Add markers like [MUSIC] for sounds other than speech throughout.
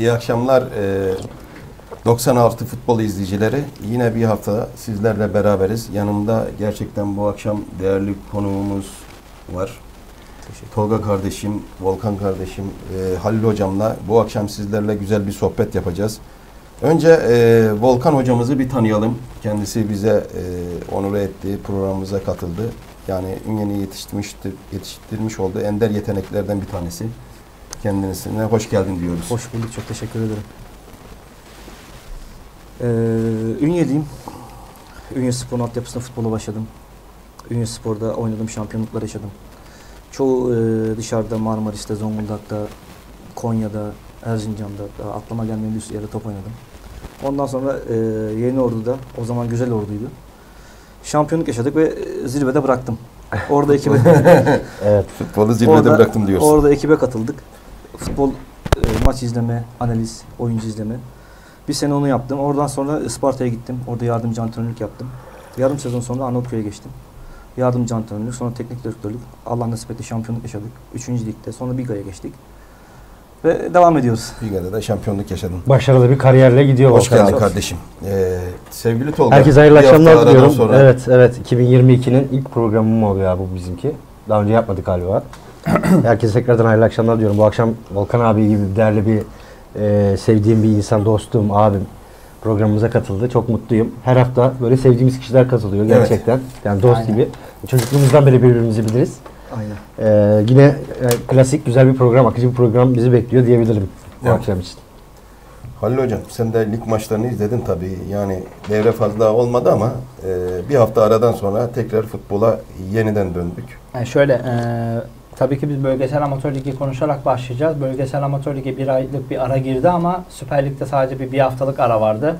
İyi akşamlar. Ee, 96 futbol izleyicileri. Yine bir hafta sizlerle beraberiz. Yanımda gerçekten bu akşam değerli konuğumuz var. Tolga kardeşim, Volkan kardeşim, e, Halil hocamla bu akşam sizlerle güzel bir sohbet yapacağız. Önce e, Volkan hocamızı bir tanıyalım. Kendisi bize e, onur etti, programımıza katıldı. Yani Ünyen'i yetiştirmiş, yetiştirmiş olduğu ender yeteneklerden bir tanesi. Kendisine hoş geldin diyoruz. Hoş bulduk. Çok teşekkür ederim. Ee, Ünyeliyim. Ünye Spor'un altyapısında futbola başladım. Ünye Spor'da oynadım, şampiyonluklar yaşadım. Çoğu e, dışarıda Marmaris'te, Zonguldak'ta, Konya'da, Erzincan'da aklıma gelmeyen bir yerde top oynadım. Ondan sonra e, Yeni Ordu'da, o zaman güzel orduydu. Şampiyonluk yaşadık ve e, zirvede bıraktım. Orada ekibe [LAUGHS] evet. Futbolu zirvede orada, bıraktım diyorsun. Orada ekibe katıldık. Futbol e, maç izleme, analiz, oyuncu izleme. Bir sene onu yaptım. Oradan sonra Isparta'ya gittim. Orada yardımcı antrenörlük yaptım. Yarım sezon sonra Arnavutköy'e geçtim. Yardımcı antrenörlük, sonra teknik direktörlük. Allah nasip etti şampiyonluk yaşadık. Üçüncü ligde, sonra Biga'ya geçtik. Ve devam ediyoruz. Biga'da da şampiyonluk yaşadın. Başarılı bir kariyerle gidiyor. Hoş geldin kardeşim. Ee, sevgili Tolga. Herkese hayırlı akşamlar diliyorum. Sonra Evet, evet. 2022'nin ilk programı mı oluyor ya bu bizimki? Daha önce yapmadık galiba. [CLEARS THROAT] Herkese tekrardan hayırlı akşamlar diyorum. Bu akşam Volkan abi gibi değerli bir e, sevdiğim bir insan, dostum, abim programımıza katıldı. Çok mutluyum. Her hafta böyle sevdiğimiz kişiler katılıyor Evet. gerçekten. Yani dost Aynen. gibi. Çocukluğumuzdan beri birbirimizi biliriz. Aynen. Ee, yine e, klasik güzel bir program, akıcı bir program bizi bekliyor diyebilirim bu Evet. akşam için. Halil hocam sen de lig maçlarını izledin tabii. Yani devre fazla olmadı ama e, bir hafta aradan sonra tekrar futbola yeniden döndük. Yani şöyle, e, tabii ki biz bölgesel amatör ligi konuşarak başlayacağız. Bölgesel amatör ligi bir aylık bir ara girdi ama Süper Lig'de sadece bir, bir haftalık ara vardı.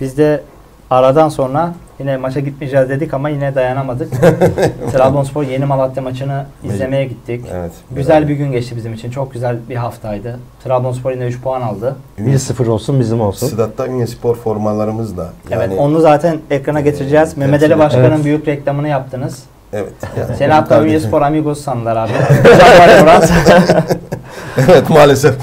Biz de aradan sonra yine maça gitmeyeceğiz dedik ama yine dayanamadık. [LAUGHS] Trabzonspor Yeni Malatya maçını izlemeye gittik. Evet. Güzel bir gün geçti bizim için. Çok güzel bir haftaydı. Trabzonspor yine 3 puan aldı. 1-0 olsun bizim olsun. Sıdat'ta Ünye Spor formalarımız da. Yani, evet, onu zaten ekrana getireceğiz. e, Mehmet Ali Başkan'ın Evet. büyük reklamını yaptınız. Evet. yani Seni hatta kardeşim. Ünye Spor Amigos sandılar abi. [LAUGHS] [LAUGHS] Evet maalesef.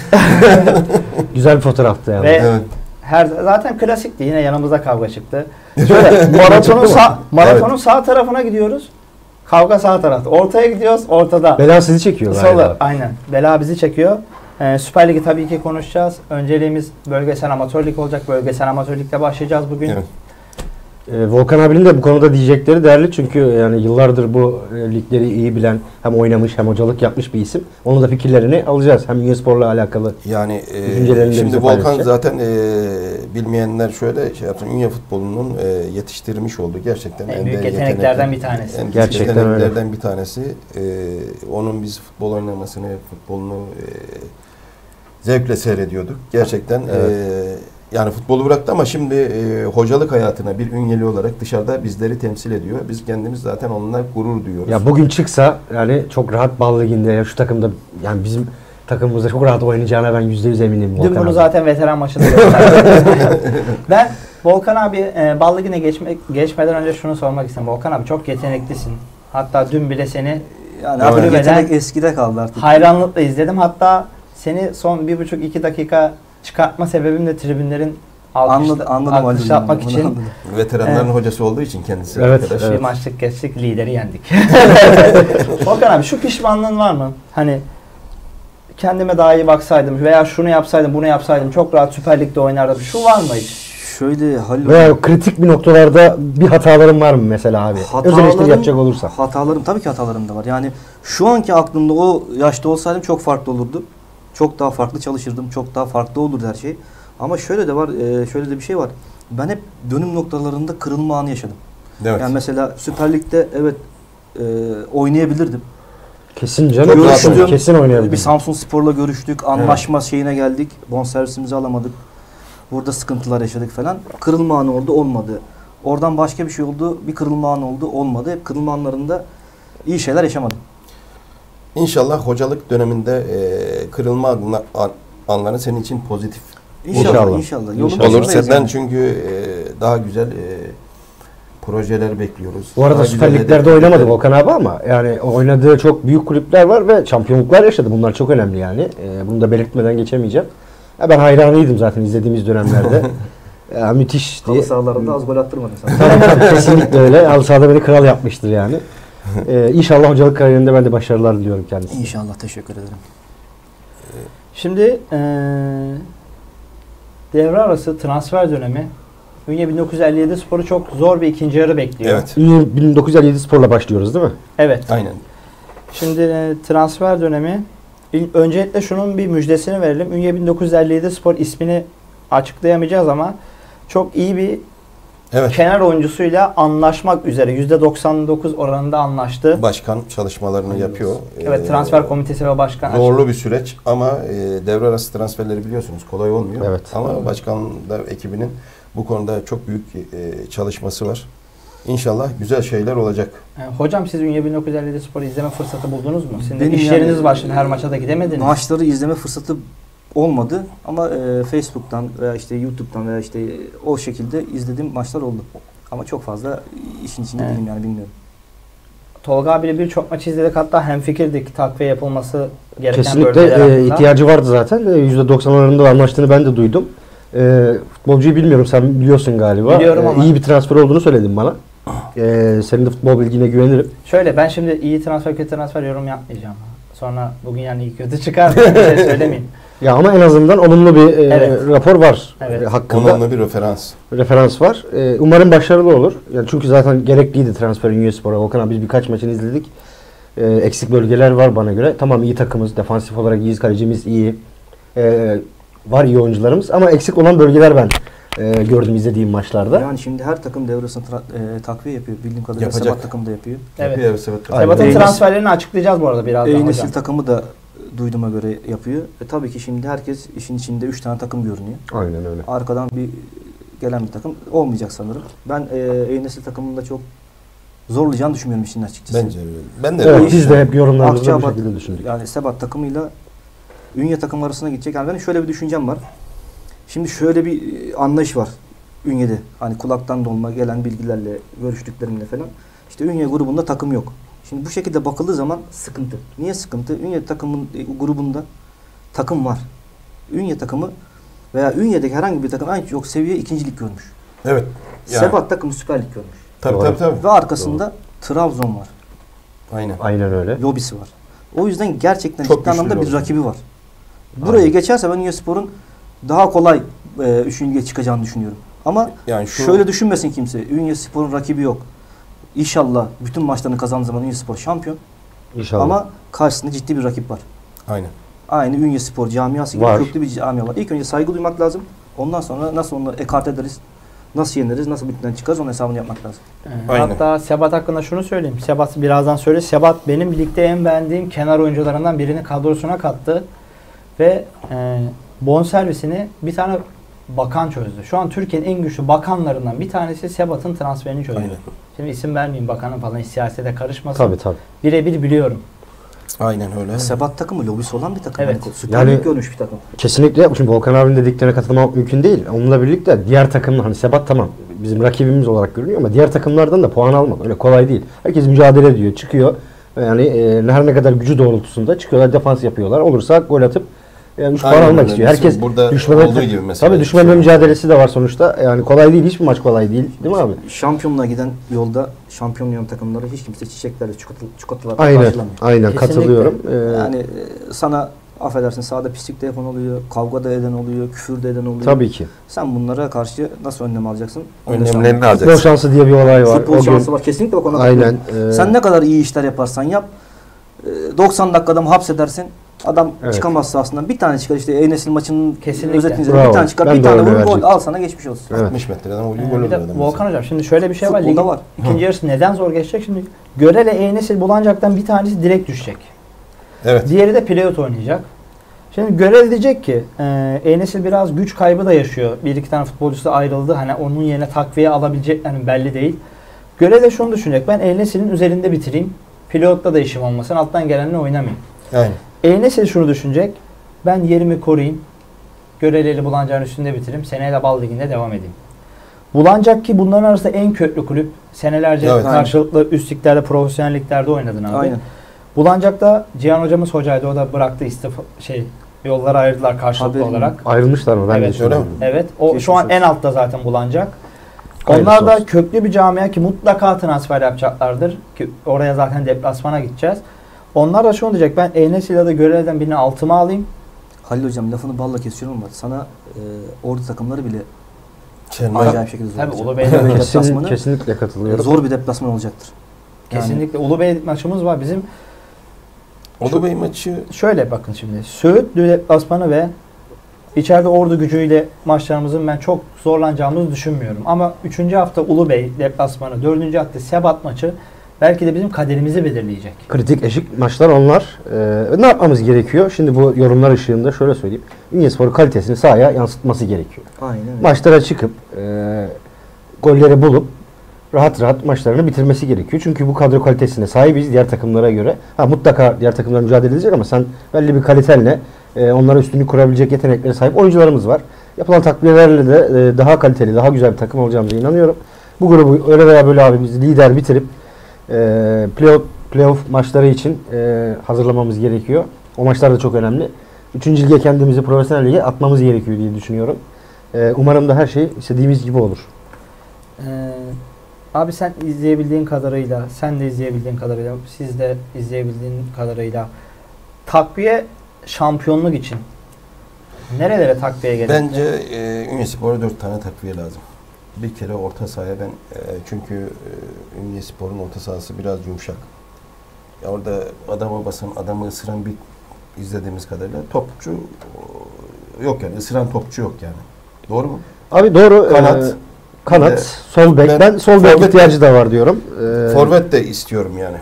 [LAUGHS] Güzel bir fotoğraftı yani. Ve evet. her zaten klasikti. Yine yanımızda kavga çıktı. Şöyle maratonun sağ maratonun sağ tarafına gidiyoruz. Kavga sağ tarafta. Ortaya gidiyoruz. Ortada. Bela sizi çekiyor Sola aynen. Bela bizi çekiyor. Ee, Süper Lig'i tabii ki konuşacağız. Önceliğimiz bölgesel amatör lig olacak. Bölgesel amatör ligde başlayacağız bugün. Evet. Ee, Volkan abinin de bu konuda diyecekleri değerli çünkü yani yıllardır bu e, ligleri iyi bilen hem oynamış hem hocalık yapmış bir isim. Onun da fikirlerini alacağız. Hem Yunusspor'la alakalı. Yani e, Düşüncelerini de şimdi bize Volkan zaten e, bilmeyenler şöyle şey yapsın. Ünye futbolunun e, yetiştirmiş olduğu gerçekten En büyük ender yeteneklerden yetenekler- bir tanesi. En büyük Gerçekten yeteneklerden bir tanesi. E, onun biz futbol oynamasını, futbolunu e, zevkle seyrediyorduk. Gerçekten Evet. e, yani futbolu bıraktı ama şimdi e, hocalık hayatına bir ünyeli olarak dışarıda bizleri temsil ediyor. Biz kendimiz zaten onunla gurur duyuyoruz. Ya bugün çıksa yani çok rahat bal liginde ya şu takımda yani bizim takımımızda çok rahat oynayacağına ben %100 eminim. Dün bunu abi. zaten veteran maçında gösterdi. [LAUGHS] ben Volkan abi e, Bal Ligi'ne geçmek, geçmeden önce şunu sormak istedim. Volkan abi çok yeteneklisin. Hatta dün bile seni Yani artık yetenek eskide kaldı artık. hayranlıkla izledim. Hatta seni son bir buçuk iki dakika çıkartma sebebim de tribünlerin alkış, Anladım, anladım alkış yapmak için anladım. Veteranların Evet. hocası olduğu için kendisi Evet, arkadaş. evet. bir maçlık geçtik, lideri yendik. [LAUGHS] Volkan abi şu pişmanlığın var mı? Hani kendime daha iyi baksaydım veya şunu yapsaydım, bunu yapsaydım çok rahat Süper Lig'de oynardım. Şu var mı hiç? Şöyle Halil Veya kritik bir noktalarda bir hatalarım var mı mesela abi? Öz eleştiri Hatalarım- yapacak olursa. Hatalarım tabii ki hatalarım da var. Yani şu anki aklımda o yaşta olsaydım çok farklı olurdu. Çok daha farklı çalışırdım. Çok daha farklı olurdu her şey. Ama şöyle de var, e, şöyle de bir şey var. Ben hep dönüm noktalarında kırılma anı yaşadım. Evet. Yani mesela Süper Lig'de evet e, oynayabilirdim. Kesin canım. Rahat Kesin, oynayabilirim. Bir Samsun Spor'la görüştük. Anlaşma şeyine geldik. Bonservisimizi alamadık. Burada sıkıntılar yaşadık falan. Kırılma anı oldu olmadı. Oradan başka bir şey oldu. Bir kırılma anı oldu olmadı. Hep kırılma anlarında iyi şeyler yaşamadım. İnşallah hocalık döneminde e, kırılma anları senin için pozitif İnşallah. İnşallah. İnşallah. Yolun İnşallah. olur. Senden yani. çünkü e, daha güzel e, projeler bekliyoruz. Bu arada Daha Süper Lig'lerde oynamadı Volkan abi ama yani oynadığı çok büyük kulüpler var ve şampiyonluklar yaşadı. Bunlar çok önemli yani. Ee, bunu da belirtmeden geçemeyeceğim. Ya ben hayranıydım zaten izlediğimiz dönemlerde. [LAUGHS] ya, müthiş diye. Halı sahalarında az gol attırmadın sen. Tabii, tabii, kesinlikle öyle. Halı sahada beni kral yapmıştır yani. Ee, inşallah hocalık kariyerinde ben de başarılar diliyorum kendisine. İnşallah teşekkür ederim. Şimdi eee devre arası transfer dönemi Ünye 1957 Spor'u çok zor bir ikinci yarı bekliyor. Evet. Ünlü 1957 Spor'la başlıyoruz değil mi? Evet. Aynen. Şimdi e, transfer dönemi öncelikle şunun bir müjdesini verelim. Ünye 1957 Spor ismini açıklayamayacağız ama çok iyi bir Evet. kenar oyuncusuyla anlaşmak üzere %99 oranında anlaştı. Başkan çalışmalarını yapıyor. Evet Ee, transfer komitesi ve başkan Zorlu bir süreç ama e, devre arası transferleri biliyorsunuz kolay olmuyor. Evet. Ama başkan da ekibinin bu konuda çok büyük e, çalışması var. İnşallah güzel şeyler olacak. E, Hocam siz Ünye 1957 Spor'u izleme fırsatı buldunuz mu? Sizin de Benim işleriniz yani- var şimdi her maça da gidemediniz. Maçları izleme fırsatı olmadı ama e, Facebook'tan veya işte YouTube'dan veya işte e, o şekilde izlediğim maçlar oldu. Ama çok fazla işin içinde Evet. değilim yani bilmiyorum. Tolga abiyle birçok maç izledik hatta hemfikirdik takviye yapılması gereken Kesinlikle e, ihtiyacı vardı zaten. E, %90'larında anlaştığını ben de duydum. E, futbolcuyu bilmiyorum sen biliyorsun galiba. Biliyorum E, ama. İyi bir transfer olduğunu söyledin bana. E, senin de futbol bilgine güvenirim. Şöyle ben şimdi iyi transfer kötü transfer yorum yapmayacağım. Sonra bugün yani iyi kötü çıkar bir şey söylemeyeyim. [LAUGHS] Ya ama en azından olumlu bir e, Evet. rapor var Evet. hakkında. Onunla bir referans. referans var. E, umarım başarılı olur. Yani çünkü zaten gerekliydi transfer Ünye Spor'a. Volkan abi biz birkaç maçını izledik. E, eksik bölgeler var bana göre. Tamam iyi takımız. Defansif olarak iyiyiz. Kalecimiz iyi. E, var iyi oyuncularımız. Ama eksik olan bölgeler ben e, gördüm izlediğim maçlarda. Yani şimdi her takım devresini tra- e, takviye yapıyor. Bildiğim kadarıyla Yapacak. Sebat takım da yapıyor. Evet. Yapıyor, evet, evet. Aynen. Sebat'ın transferlerini açıklayacağız bu arada birazdan E, hocam. nesil takımı da duyduğuma göre yapıyor. E, tabii ki şimdi herkes işin içinde 3 tane takım görünüyor. Aynen öyle. Arkadan bir gelen bir takım olmayacak sanırım. Ben e, E-Nesil takımında çok zorlayacağını düşünmüyorum işin açıkçası. Bence öyle. Ben de Evet, öyle biz de hep yorumlarımızda bu Akçabat, şekilde düşündük. yani Sebat takımıyla Ünye takım arasına gidecek. Yani benim şöyle bir düşüncem var. Şimdi şöyle bir e, anlayış var Ünye'de. Hani kulaktan dolma gelen bilgilerle, görüştüklerimle falan. İşte Ünye grubunda takım yok. Şimdi bu şekilde bakıldığı zaman sıkıntı. Niye sıkıntı? Ünye takımın e, grubunda takım var. Ünye takımı veya Ünye'deki herhangi bir takım en çok seviye ikincilik görmüş. Evet. Yani, Sebat takımı Süper Lig görmüş. Tabii Doğru. tabii tabii. Ve arkasında Trabzon var. Aynen. Aynen öyle. lobisi var. O yüzden gerçekten Çok ciddi anlamda bir rakibi var. Burayı Aynen. geçerse ben Spor'un daha kolay e, üçüncü lige çıkacağını düşünüyorum. Ama Yani şu şöyle düşünmesin kimse. Ünye Spor'un rakibi yok. İnşallah bütün maçlarını kazandığı zaman Ünye Spor şampiyon. İnşallah. Ama karşısında ciddi bir rakip var. aynen. Aynı Ünye Spor camiası gibi Var. köklü bir camia var. İlk önce saygı duymak lazım. Ondan sonra nasıl onu ekart ederiz, nasıl yeneriz, nasıl bütünden çıkarız onun hesabını yapmak lazım. Ee, Aynen. Hatta Sebat hakkında şunu söyleyeyim. Sebat birazdan söyle. Sebat benim ligde en beğendiğim kenar oyuncularından birini kadrosuna kattı. Ve e, bonservisini bir tane bakan çözdü. Şu an Türkiye'nin en güçlü bakanlarından bir tanesi Sebat'ın transferini çözdü. Aynen. Şimdi isim vermeyeyim bakanın falan hiç siyasete karışmasın. Tabii tabii. Birebir biliyorum. Aynen öyle. Sebat takımı lobisi olan bir takım. Evet. Hani Süper Yani- görmüş bir takım. Kesinlikle. Şimdi Volkan abinin dediklerine katılmamak mümkün değil. Onunla birlikte diğer takımlar hani Sebat tamam bizim rakibimiz olarak görünüyor ama diğer takımlardan da puan almak öyle kolay değil. Herkes mücadele ediyor, çıkıyor. Yani e, her ne kadar gücü doğrultusunda çıkıyorlar, defans yapıyorlar. Olursa gol atıp yani puan Aynen almak öyle. istiyor. Herkes burada düşmeme, olduğu gibi mesela. Tabii düşmeme mücadelesi de var sonuçta. Yani kolay değil. Hiçbir maç kolay değil. Değil mi abi? Şampiyonluğa giden yolda şampiyon olan takımları hiç kimse çiçeklerle, çikolata, çikolatalarla Aynen. karşılamıyor. Aynen Kesinlikle. katılıyorum. Ee, Yani e, sana affedersin sahada pislik de yapan oluyor, kavga da eden oluyor, küfür de eden oluyor. tabii ki. Sen bunlara karşı nasıl önlem alacaksın? Önlemlerini sen- Futbol alacaksın. şansı diye bir olay var. Futbol O gün- şansı var. Kesinlikle o konuda Aynen. ee, Sen ne kadar iyi işler yaparsan yap, e, 90 dakikada mı hapsedersin? Adam Evet. çıkamaz sahasından. Bir tane çıkar işte E-Nesil maçının Kesinlikle. Bravo. Bir tane çıkar, Ben bir tane vurur, gol al sana geçmiş olsun. Evet. 60 metreden o Ee, gol bir olur. Volkan Hocam şimdi şöyle bir şey var. Ligin var. ikinci yarısı neden zor geçecek? Şimdi Görele Enesil Bulancak'tan bir tanesi direkt düşecek. Evet. Diğeri de pilot oynayacak. Şimdi Görel diyecek ki e, Enesil biraz güç kaybı da yaşıyor. Bir iki tane futbolcusu da ayrıldı. Hani onun yerine takviye alabileceklerini belli değil. Görel de şunu düşünecek. Ben Enesil'in üzerinde bitireyim. Pilotla da işim olmasın. Alttan gelenle oynamayayım. Aynen. Enesil şunu düşünecek. Ben yerimi koruyayım. Göreleli Bulancak'ın üstünde bitireyim. Seneye de Bal Ligi'nde devam edeyim. Bulancak ki bunların arasında en köklü kulüp. Senelerce Evet. karşılıklı üst liglerde, profesyonel liglerde oynadın abi. Aynen. Bulancak'ta Cihan hocamız hocaydı. O da bıraktı istifa şey Yolları ayırdılar karşılıklı Haberim olarak. Ayrılmışlar mı? Ben Evet, de öyle mi? düşünüyorum. Evet. O Geçmiş şu an olsun. en altta zaten. Hayırlısı Onlar da olsun. köklü bir camia ki mutlaka transfer yapacaklardır. Ki oraya zaten deplasmana gideceğiz. Onlar da şunu diyecek. Ben Enes ile de görevden birini altıma alayım. Halil hocam lafını balla kesiyorum ama sana e, ordu takımları bile Çelme. acayip şekilde Tabii Ulubey Kesin, deplasmanı [LAUGHS] kesinlikle katılıyorum. zor bir deplasman olacaktır. Yani Kesinlikle Ulubey maçımız var. Bizim Ulu Bey maçı şöyle bakın şimdi. Söğütlü deplasmanı ve içeride ordu gücüyle maçlarımızın ben çok zorlanacağımızı düşünmüyorum. Ama 3. hafta Ulubey deplasmanı, 4. hafta Sebat maçı belki de bizim kaderimizi belirleyecek. Kritik eşik maçlar onlar. Ee, ne yapmamız gerekiyor? Şimdi bu yorumlar ışığında şöyle söyleyeyim. Ünyespor'un kalitesini sahaya yansıtması gerekiyor. aynen öyle. Maçlara çıkıp e, golleri bulup rahat rahat maçlarını bitirmesi gerekiyor. Çünkü bu kadro kalitesine sahibiz diğer takımlara göre. Ha mutlaka diğer takımlar mücadele edecek ama sen belli bir kalitenle e, onlara üstünlük kurabilecek yeteneklere sahip oyuncularımız var. Yapılan takviyelerle de e, daha kaliteli, daha güzel bir takım olacağımıza inanıyorum. Bu grubu öyle veya böyle abi biz lider bitirip e, playoff, playoff maçları için e, hazırlamamız gerekiyor. O maçlar da çok önemli. Üçüncü lige kendimizi profesyonel lige atmamız gerekiyor diye düşünüyorum. E, umarım da her şey istediğimiz gibi olur. Ee, abi sen izleyebildiğin kadarıyla, sen de izleyebildiğin kadarıyla, siz de izleyebildiğin kadarıyla takviye şampiyonluk için nerelere takviye gerek? Bence e, Ünyespor'a dört tane takviye lazım. Bir kere orta sahaya ben e, çünkü e, Ünyespor'un orta sahası biraz yumuşak. Ya orada adama basan, adamı ısıran bir izlediğimiz kadarıyla topçu e, yok yani ısıran topçu yok yani. Doğru mu? Abi doğru. Kanat. e, kanat, de- sol bek. ben Ben, sol bek ihtiyacı da var diyorum. E, Forvet de istiyorum yani.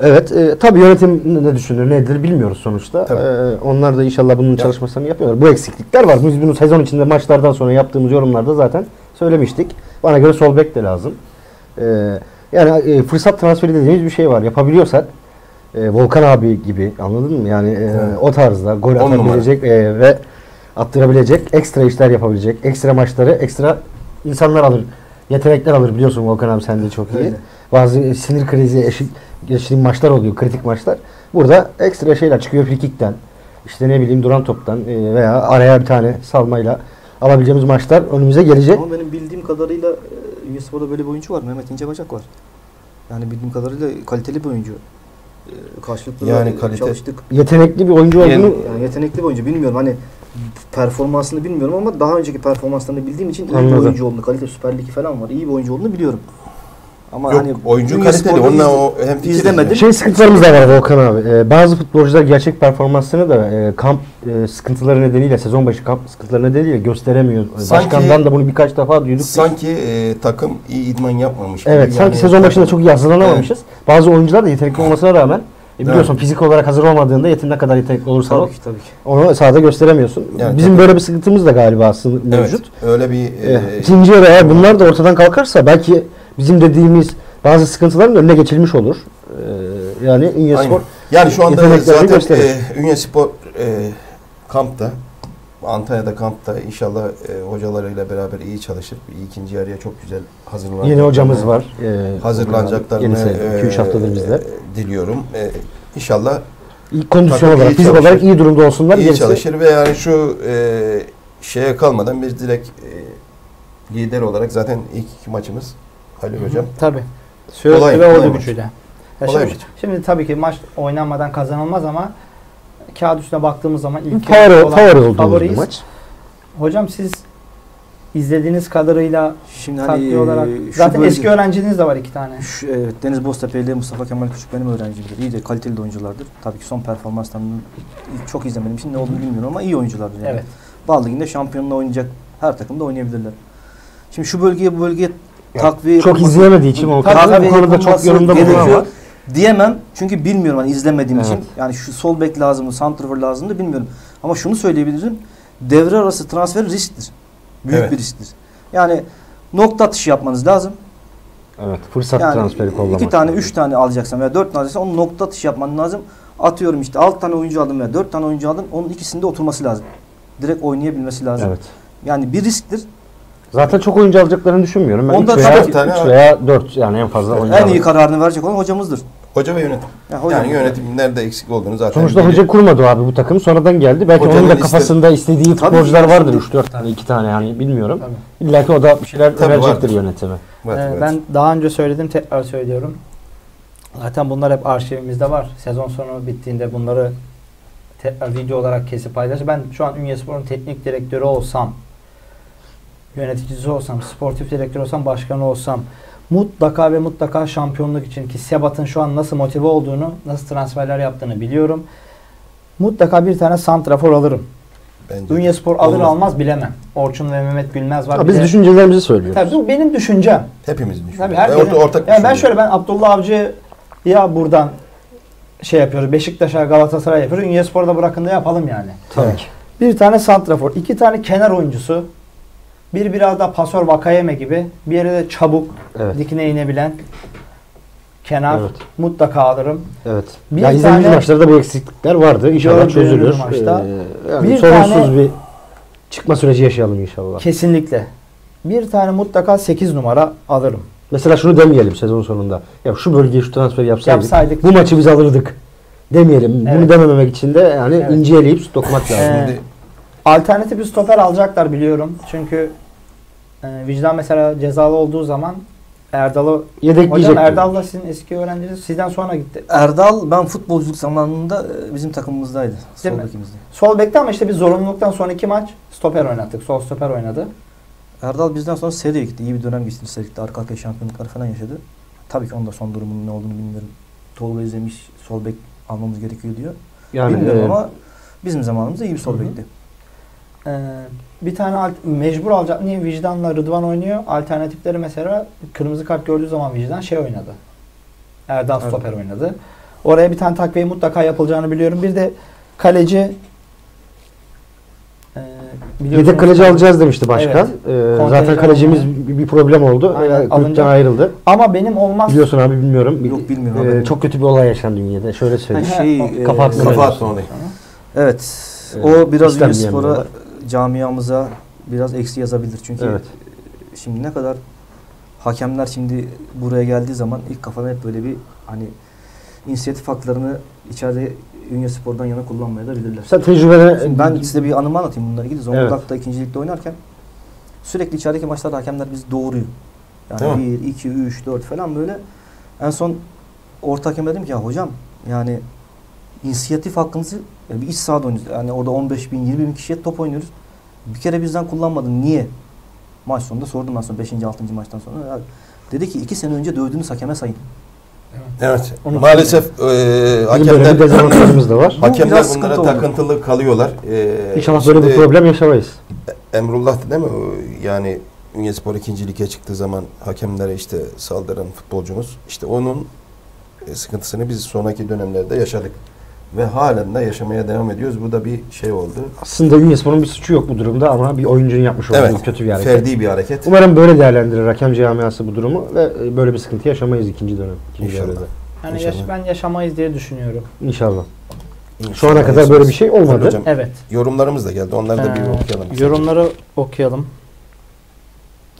Evet. E, tabii yönetim ne düşünür, nedir bilmiyoruz sonuçta. Tabii. E, onlar da inşallah bunun Ya- çalışmasını yapıyorlar. Bu eksiklikler var. Biz bunu sezon içinde maçlardan sonra yaptığımız yorumlarda zaten söylemiştik. Bana göre sol bek de lazım. E, yani e, fırsat transferi dediğimiz bir şey var. Yapabiliyorsak e, Volkan abi gibi anladın mı? Yani e, Evet. o tarzda gol On atabilecek e, ve attırabilecek, ekstra işler yapabilecek, ekstra maçları, ekstra insanlar alır. Yetenekler alır biliyorsun Volkan abi sen de çok iyi. Öyle. Bazı sinir krizi eşik geçtiğim maçlar oluyor, kritik maçlar. Burada ekstra şeyler çıkıyor frikikten. İşte ne bileyim duran toptan e, veya araya bir tane salmayla alabileceğimiz maçlar önümüze gelecek. Ama benim bildiğim kadarıyla e, Ünyespor'da böyle bir oyuncu var. Mehmet İncebacak var. Yani bildiğim kadarıyla kaliteli bir oyuncu. E, Karşılıklı Yani kalite- çalıştık. Yetenekli bir oyuncu Yani- olduğunu Yani yetenekli bir oyuncu. Bilmiyorum hani performansını bilmiyorum ama daha önceki performanslarını bildiğim için iyi bir oyuncu olduğunu, kalite Süper Ligi falan var. İyi bir oyuncu olduğunu biliyorum. Ama Yok hani oyuncu kaliteli. Onunla o hem fikiriz izlemedim. şey sıkıntılarımız da var Volkan abi. Ee, bazı futbolcular gerçek performansını da e, kamp e, sıkıntıları nedeniyle, sezon başı kamp sıkıntıları nedeniyle gösteremiyor. Ee, Sanki- Başkandan da bunu birkaç defa duyduk. Sanki e, takım iyi idman yapmamış. gibi. Evet, sanki Yani sezon başında takım- çok iyi hazırlanamamışız. Bazı oyuncular da yetenekli olmasına rağmen e, biliyorsun Evet. fizik olarak hazır olmadığında yetin ne kadar yetenekli olursan ol, Tabii ki tabii ki. onu sahada gösteremiyorsun. Yani Bizim tabii. böyle bir sıkıntımız da galiba aslında Evet, mevcut. öyle bir e, İkinci yarı eğer bunlar da ortadan kalkarsa belki bizim dediğimiz bazı sıkıntıların önüne geçilmiş olur. Ee, yani Aynen. Yani şu anda zaten e, Ünye Spor e, kampta, Antalya'da kampta inşallah e, hocalarıyla beraber iyi çalışır. ikinci yarıya çok güzel hazırlanacaklar. Yeni hocamız var. Ee, Hazırlanacaklarını Yeni sayılır. 2-3 haftadır bizde. e, diliyorum. E, inşallah İlk kondisyon olarak, fizik olarak iyi durumda olsunlar. iyi Gerisi- çalışır ve yani şu e, şeye kalmadan biz direkt e, lider olarak zaten ilk iki maçımız Halil Hocam. Tabii. Söğütlü Kolay- ve kolay ordu gücüyle. Ya Kolay şimdi, maç. şimdi tabii ki maç oynanmadan kazanılmaz ama kağıt üstüne baktığımız zaman ilk Favori, olan favori olduğumuz maç. Hocam siz izlediğiniz kadarıyla Şimdi hani e, olarak şu zaten bölge- eski öğrenciniz de var iki tane. Şu, evet, Deniz Boztepe ile Mustafa Kemal Küçük benim öğrencimdir. İyi de kaliteli de oyunculardır. Tabii ki son performanslarını çok izlemedim için ne olduğunu bilmiyorum ama iyi oyunculardır yani. Evet. Bal Ligi'nde şampiyonla oynayacak her takımda oynayabilirler. Şimdi şu bölgeye bu bölgeye takviye Çok yapılması- izleyemediği için o takviye bu konuda çok yorumda ama Diyemem çünkü bilmiyorum hani izlemediğim Evet. için. Yani şu sol bek lazım mı, santrfor lazım mı bilmiyorum. Ama şunu söyleyebilirim. Devre arası transfer risktir. Büyük Evet. bir risktir. Yani nokta atışı yapmanız lazım. evet, fırsat Yani transferi kollamak. iki tane, lazım. üç tane alacaksan veya dört tane alacaksan onun nokta atışı yapman lazım. Atıyorum işte altı tane oyuncu aldım veya dört tane oyuncu aldım. Onun ikisinde oturması lazım. Direkt oynayabilmesi lazım. Evet. Yani bir risktir. Zaten çok oyuncu alacaklarını düşünmüyorum. Ben Onda 3 veya, dört tane üç var. veya 4 yani en fazla oyuncu en iyi alacak. kararını verecek olan hocamızdır. Hoca ve yönetim. Ya hocam- yani yönetim nerede eksik olduğunu zaten Sonuçta bilir. hoca kurmadı abi bu takım. Sonradan geldi. Belki Hocanın onun da iste- kafasında istediği Tabii futbolcular vardır. 3-4 tane, 2 tane yani bilmiyorum. Tabii. İlla ki o da bir şeyler Tabii önerecektir vardır. yönetime. Evet, Ee, evet. Ben daha önce söyledim tekrar söylüyorum. Zaten bunlar hep arşivimizde var. Sezon sonu bittiğinde bunları tekrar video olarak kesip paylaş. Ben şu an Ünyespor'un teknik direktörü olsam, yöneticisi olsam, sportif direktör olsam, başkanı olsam mutlaka ve mutlaka şampiyonluk için ki Sebat'ın şu an nasıl motive olduğunu, nasıl transferler yaptığını biliyorum. Mutlaka bir tane santrafor alırım. Bence. Ünyespor alır Olmaz. almaz bilemem. Orçun ve Mehmet Gülmez var. Ha, biz de- düşüncelerimizi söylüyoruz. Tabii bu benim düşüncem. Hepimiz düşünüyoruz. Tabii herkesin. orta- ortak yani ben şöyle ben Abdullah Avcı ya buradan şey yapıyoruz. Beşiktaş'a Galatasaray yapıyoruz. Ünyespor'da bırakın da yapalım yani. Tabii ki. Bir tane santrafor, iki tane kenar oyuncusu. Bir biraz daha pasör Vakayeme gibi. Bir yere de çabuk, Evet. dikine inebilen kenar Evet. mutlaka alırım. Evet. Bir ya izlediğimiz tane- maçlarda bu eksiklikler vardı. İnşallah çözülür. maçta Ee, yani bir sorunsuz tane- bir çıkma süreci yaşayalım inşallah. Kesinlikle. Bir tane mutlaka 8 numara alırım. Mesela şunu demeyelim sezon sonunda. Ya şu bölgeye şu transfer yapsaydık, Yapsaydık. bu maçı biz alırdık demeyelim. Bunu Evet. demememek için de yani Evet. ince eleyip sokmak lazım. Ee, Şimdi Alternatif bir stoper alacaklar biliyorum. Çünkü e, vicdan mesela cezalı olduğu zaman Erdal'ı Yedekleyecek. Hocam Erdal da sizin eski öğrenciniz. Sizden sonra gitti. Erdal ben futbolculuk zamanında e, bizim takımımızdaydı. Değil mi? Sol bekimizde. Sol bekte ama işte bir zorunluluktan sonra iki maç stoper oynattık. Sol stoper oynadı. Erdal bizden sonra seriye gitti. İyi bir dönem geçti seride. Arka arkaya şampiyonluklar falan yaşadı. Tabii ki onda son durumunun ne olduğunu bilmiyorum. Tolga izlemiş sol bek almamız gerekiyor diyor. Yani bilmiyorum e, ama bizim zamanımızda iyi bir sol bekti. Ee, bir tane alt- mecbur alacak. Niye? Vicdanla Rıdvan oynuyor. Alternatifleri mesela kırmızı kart gördüğü zaman vicdan şey oynadı. Erdal Evet. stoper oynadı. Oraya bir tane takviye mutlaka yapılacağını biliyorum. Bir de kaleci e, biliyorsunuz- yedek kaleci alacağız demişti başkan. Evet. Ee, zaten kalecimiz olmayan. bir, bir problem oldu. Aynen, Ee, kulüpten ayrıldı. Ama benim olmaz. Biliyorsun abi bilmiyorum. Bir- Yok, bilmiyorum, e, haberim çok kötü bir olay yaşandı dünyada. Şöyle söyleyeyim. Şey, e, kafa atma olayı. Evet. Evet. O biraz bir Spor'a. Camiamıza biraz eksi yazabilir. Çünkü Evet. şimdi ne kadar hakemler şimdi buraya geldiği zaman ilk kafada hep böyle bir hani inisiyatif haklarını içeride Ünye Spor'dan yana kullanmaya da bilirler. Sen tecrübene Şimdi ben size bir anımı anlatayım bununla ilgili. Zonguldak'ta ikinci ligde oynarken sürekli içerideki maçlarda hakemler bizi doğuruyor. Değil Yani mi? 1, 2, 3, 4 falan böyle. En son orta hakeme dedim ki ya hocam yani inisiyatif hakkınızı ya bir iç sahada oynuyoruz. Yani orada 15 bin, 20 bin kişiye top oynuyoruz. Bir kere bizden kullanmadın. Niye? Maç sonunda sordum ben sonra 5. 6. maçtan sonra. Ya dedi ki 2 sene önce dövdüğünüz hakeme sayın. Evet. Onu Maalesef e, hakemler dezavantajımız da var. [LAUGHS] Bu hakemler biraz bunlara oldu. takıntılı kalıyorlar. E, İnşallah böyle bir problem yaşamayız. Emrullah değil mi? Yani Ünyespor ikinci lige çıktığı zaman hakemlere işte saldıran futbolcumuz işte onun e, sıkıntısını biz sonraki dönemlerde yaşadık. Ve halen de yaşamaya devam ediyoruz. Bu da bir şey oldu. Aslında Ünyespor'un bir suçu yok bu durumda ama bir oyuncunun yapmış olduğu Evet. kötü bir hareket. Ferdi bir hareket. Umarım böyle değerlendirir hakem camiası bu durumu ve e, böyle bir sıkıntı yaşamayız ikinci dönem. ikinci İnşallah. devrede. Yani İnşallah. yaş- ben yaşamayız diye düşünüyorum. İnşallah. Şu İnşallah ana kadar böyle bir şey olmadı. hocam. Evet. Yorumlarımız da geldi. Onları da bir Ee, okuyalım. Yorumları okuyalım.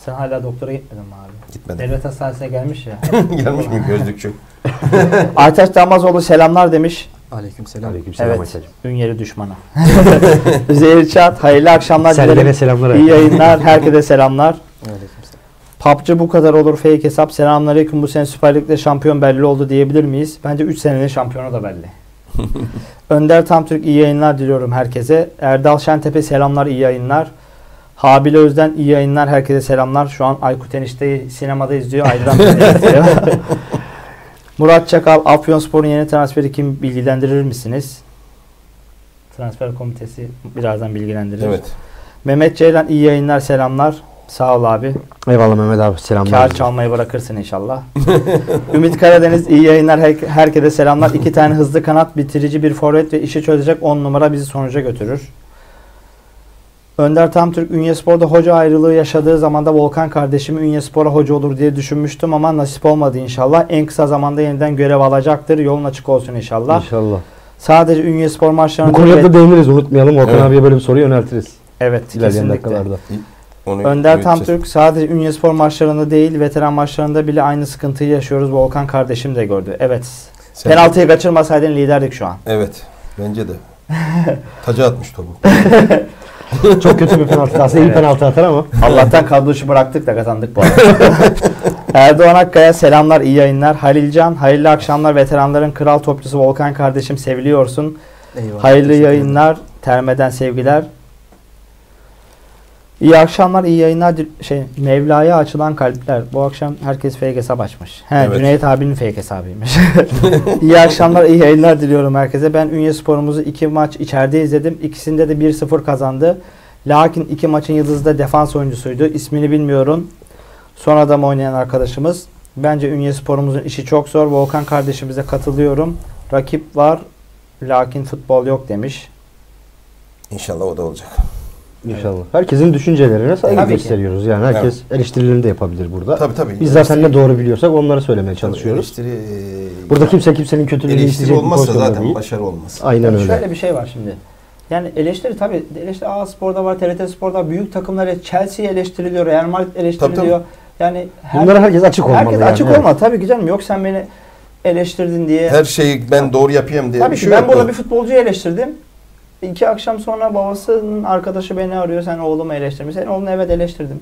Sen hala doktora gitmedin mi abi? Gitmedi. Devlet hastanesine gelmiş ya. [LAUGHS] Gelmiş mi gözlükçü? [LAUGHS] Aytaç Damazoğlu selamlar demiş. Aleykümselam. Aleykümselam Evet. Ayşe'cim. Ünyeri düşmanı. Üzeyir [LAUGHS] Çat, hayırlı akşamlar Sergen'e dilerim. selamlar. İyi yayınlar, herkese selamlar. Aleykümselam. PUBG bu kadar olur fake hesap. Selamünaleyküm. Bu sene Süper Lig'de şampiyon belli oldu diyebilir miyiz? Bence 3 senenin şampiyonu da belli. [LAUGHS] Önder Tamtürk iyi yayınlar diliyorum herkese. Erdal Şentepe selamlar iyi yayınlar. Habile Özden iyi yayınlar herkese selamlar. Şu an Aykut Enişte'yi sinemada izliyor. Aydıran [LAUGHS] izliyor. Murat Çakal Afyonspor'un yeni transferi kim bilgilendirir misiniz? Transfer komitesi birazdan bilgilendirir. Evet. Mehmet Ceylan iyi yayınlar selamlar. Sağ ol abi. Eyvallah Mehmet abi selamlar. Kar çalmayı bırakırsın inşallah. [LAUGHS] Ümit Karadeniz iyi yayınlar. Her- herkese selamlar. İki tane hızlı kanat, bitirici bir forvet ve işi çözecek 10 numara bizi sonuca götürür. Önder Tamtürk Ünyespor'da hoca ayrılığı yaşadığı zamanda Volkan kardeşimi Ünyespor'a hoca olur diye düşünmüştüm ama nasip olmadı inşallah. En kısa zamanda yeniden görev alacaktır. Yolun açık olsun inşallah. İnşallah. Sadece Ünyespor maçlarında... Bu konuya da değiniriz unutmayalım. Volkan Evet. abiye böyle bir soru yöneltiriz. Evet İlerleyen kesinlikle. dakikalarda. Onu Önder. Tamtürk sadece Ünyespor maçlarında değil veteran maçlarında bile aynı sıkıntıyı yaşıyoruz. Volkan kardeşim de gördü. Evet. Sen- Penaltıyı kaçırmasaydın liderdik şu an. Evet. Bence de. [LAUGHS] Taca atmış topu. [LAUGHS] [LAUGHS] Çok kötü bir penaltı. Aslında iyi penaltı atar ama. Allah'tan kadro bıraktık da kazandık bu arada. [LAUGHS] Erdoğan Akkaya selamlar, iyi yayınlar. Halilcan, hayırlı akşamlar. Veteranların kral topçusu Volkan kardeşim seviliyorsun. Eyvallah. Hayırlı yayınlar. Termeden sevgiler. İyi akşamlar, iyi yayınlar. Şey, Mevla'ya açılan kalpler. Bu akşam herkes fake hesap açmış. He, Evet. Cüneyt abinin fake hesabıymış. [LAUGHS] iyi akşamlar, iyi yayınlar diliyorum herkese. Ben Ünye Spor'umuzu iki maç içeride izledim. İkisinde de 1-0 kazandı. Lakin iki maçın yıldızı da defans oyuncusuydu. İsmini bilmiyorum. Son adam oynayan arkadaşımız. Bence Ünye Spor'umuzun işi çok zor. Volkan kardeşimize katılıyorum. Rakip var, lakin futbol yok demiş. İnşallah o da olacak. İnşallah. Herkesin düşüncelerine saygı Tabii ki. gösteriyoruz. Yani herkes eleştirilerini de yapabilir burada. Tabii tabii. Biz zaten ne doğru biliyorsak onları söylemeye Tabii, çalışıyoruz. Eleştiri, e, Burada kimse kimsenin kötülüğünü isteyecek olmazsa zaten değil. başarı olmaz. Aynen öyle. Şöyle bir şey var şimdi. Yani eleştiri tabii eleştiri A Spor'da var, TRT Spor'da büyük takımlar Chelsea eleştiriliyor, Real Madrid eleştiriliyor. Yani her, Bunlara herkes açık olmalı. herkes yani. açık Evet. olmalı. Tabii ki canım. Yok sen beni eleştirdin diye. Her şeyi ben doğru yapayım diye tabii bir ki şey ben yok. burada bir futbolcuyu eleştirdim. İki akşam sonra babasının arkadaşı beni arıyor. Sen oğlumu eleştirmiş. Sen oğlunu evet eleştirdim.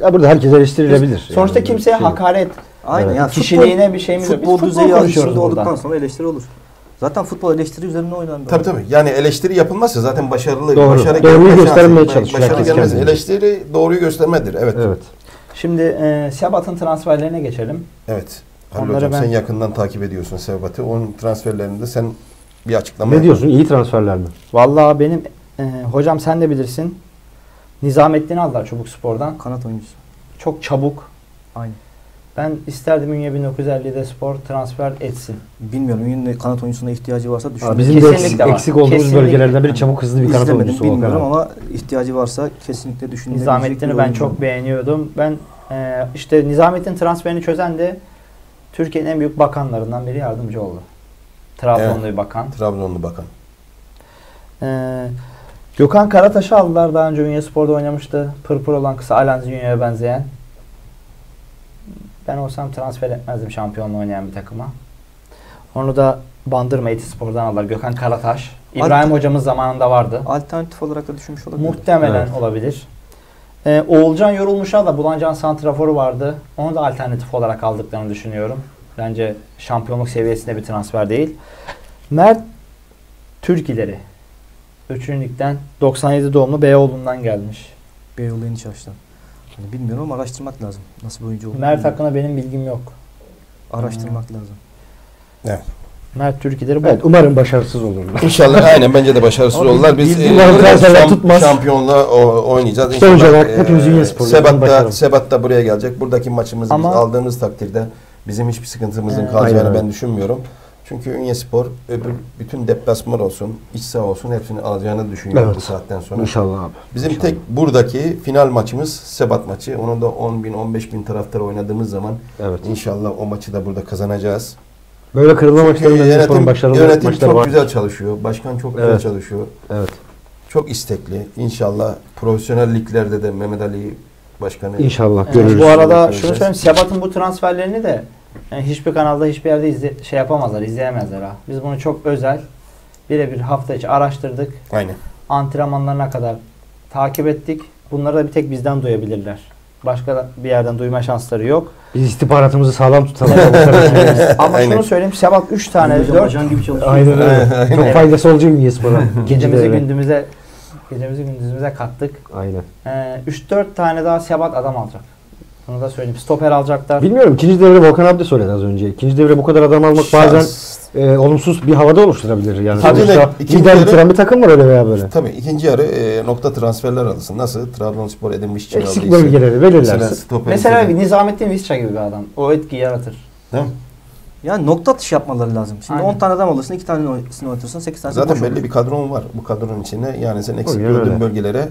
Ya burada herkes eleştirilebilir. Sonuçta Yani kimseye şey- hakaret, Aynen Evet. yani kişiliğine bir şey mi futbol, Biz futbol düzeyi konuşuyoruz olduktan sonra eleştiri olur. Zaten futbol eleştiri üzerine oynanan bir Tabii tabii. Yani eleştiri yapılmazsa zaten başarılı Doğru. başarı Doğruyu göstermeye çalışıyor Başarı herkes gelmez. kendince. Eleştiri doğruyu göstermedir. Evet. Evet. Şimdi e, Sebat'ın transferlerine geçelim. Evet. Halil Onları hocam ben- sen yakından takip ediyorsun Sevbat'ı. Onun transferlerinde sen bir açıklama Ne diyorsun? İyi transferler mi? Vallahi benim e, hocam sen de bilirsin. Nizamettin'i aldılar Çubuk Spor'dan. Kanat oyuncusu. Çok çabuk. Aynen. Ben isterdim Ünye 1950'de spor transfer etsin. Bilmiyorum. Ünlü kanat oyuncusuna ihtiyacı varsa düşünüyorum. Bizim de eksik, var. eksik olduğumuz Kesinlikle. bölgelerden biri çabuk hızlı bir kanat İzlemedim oyuncusu bilmiyorum ama ihtiyacı varsa kesinlikle düşünülebilecek Nizamettin'i ben çok beğeniyordum. Ben e, işte Nizamettin transferini çözen de Türkiye'nin en büyük bakanlarından biri yardımcı oldu. Trabzonlu bir bakan. Trabzonlu bakan. Ee, Gökhan Karataş'ı aldılar. Daha önce Ünye Spor'da oynamıştı. Pırpır olan kısa Alan Zünyo'ya benzeyen. Ben olsam transfer etmezdim şampiyonla oynayan bir takıma. Onu da Bandırma Eti Spor'dan aldılar. Gökhan Karataş. İbrahim hocamız zamanında vardı. Alternatif olarak da düşünmüş olabilir. Muhtemelen Evet. olabilir. Ee, Oğulcan Yorulmuş'a da Bulancan Santrafor'u vardı. Onu da alternatif olarak aldıklarını düşünüyorum. Bence şampiyonluk seviyesinde bir transfer değil. Mert Türkileri. Üçüncülükten 97 doğumlu Beyoğlu'ndan gelmiş. Beyoğlu Yeni Çarşı'dan. Hani bilmiyorum ama araştırmak lazım. Nasıl bir oyuncu olduğunu. Mert bilmiyorum. hakkında benim bilgim yok. Araştırmak lazım. Mert Türkileri bu. Evet, umarım başarısız olur. İnşallah aynen bence de başarısız Ama olurlar. Biz e, şamp- tutmaz. şampiyonla o- oynayacağız. Sonuç İnşallah, olarak hepimiz Ünye Spor'la Sebat da. Sebat da buraya gelecek. Buradaki maçımızı Ama- biz aldığımız takdirde bizim hiçbir sıkıntımızın Evet. kalacağını Aynen ben düşünmüyorum. Çünkü Ünye Spor öbür bütün deplasman olsun, iç saha olsun hepsini alacağını düşünüyorum Evet. bu saatten sonra. İnşallah abi. Bizim İnşallah. tek buradaki final maçımız Sebat maçı. Onu da 10 bin 15 bin taraftar oynadığımız zaman Evet. inşallah o maçı da burada kazanacağız. Böyle kırılma Çünkü maçlarında yönetim, başarılı yönetim maçları çok var. güzel çalışıyor. Başkan çok güzel Evet. çalışıyor. Evet. Çok istekli. İnşallah profesyonel liglerde de Mehmet Ali Başkanı İnşallah Evet, görürüz. bu arada şunu söyleyeyim. Sebat'ın bu transferlerini de yani hiçbir kanalda hiçbir yerde izle, şey yapamazlar, izleyemezler ha. Biz bunu çok özel birebir hafta içi araştırdık. Aynen. Antrenmanlarına kadar takip ettik. Bunları da bir tek bizden duyabilirler. Başka bir yerden duyma şansları yok. Biz istihbaratımızı sağlam tutalım. [LAUGHS] Ama Aynen. şunu söyleyeyim. Sebat 3 tane, Hocam 4 ajan gibi çalışıyor. Aynen öyle. Çok faydası olacak Ünye Spor'a. gecemizi devre. Gecemizi gündüzümüze kattık. Aynen. Ee, 3-4 tane daha Sebat adam alacak. Bunu da söyleyeyim. Stoper alacaklar. Bilmiyorum. ikinci devre Volkan abi de söyledi az önce. İkinci devre bu kadar adam almak bazen Şans. e, olumsuz bir havada oluşturabilir. Yani Tabii de sonuçta ikinci lider yarı- bitiren bir takım var öyle veya böyle. Tabii ikinci yarı e, nokta transferler alınsın. Nasıl? Trabzonspor edinmiş için Eksik bölgeleri Mesela belirlersin. Mesela istedi. Nizamettin Visca gibi bir adam. O etkiyi yaratır. Değil mi? Yani nokta atışı yapmaları lazım. Şimdi Aynen. 10 tane adam alırsın, 2 tane oynatırsın, 8 tane Zaten belli bir kadron var. Bu kadronun içinde yani sen eksik Öyle, öyle. gördüğün bölgelere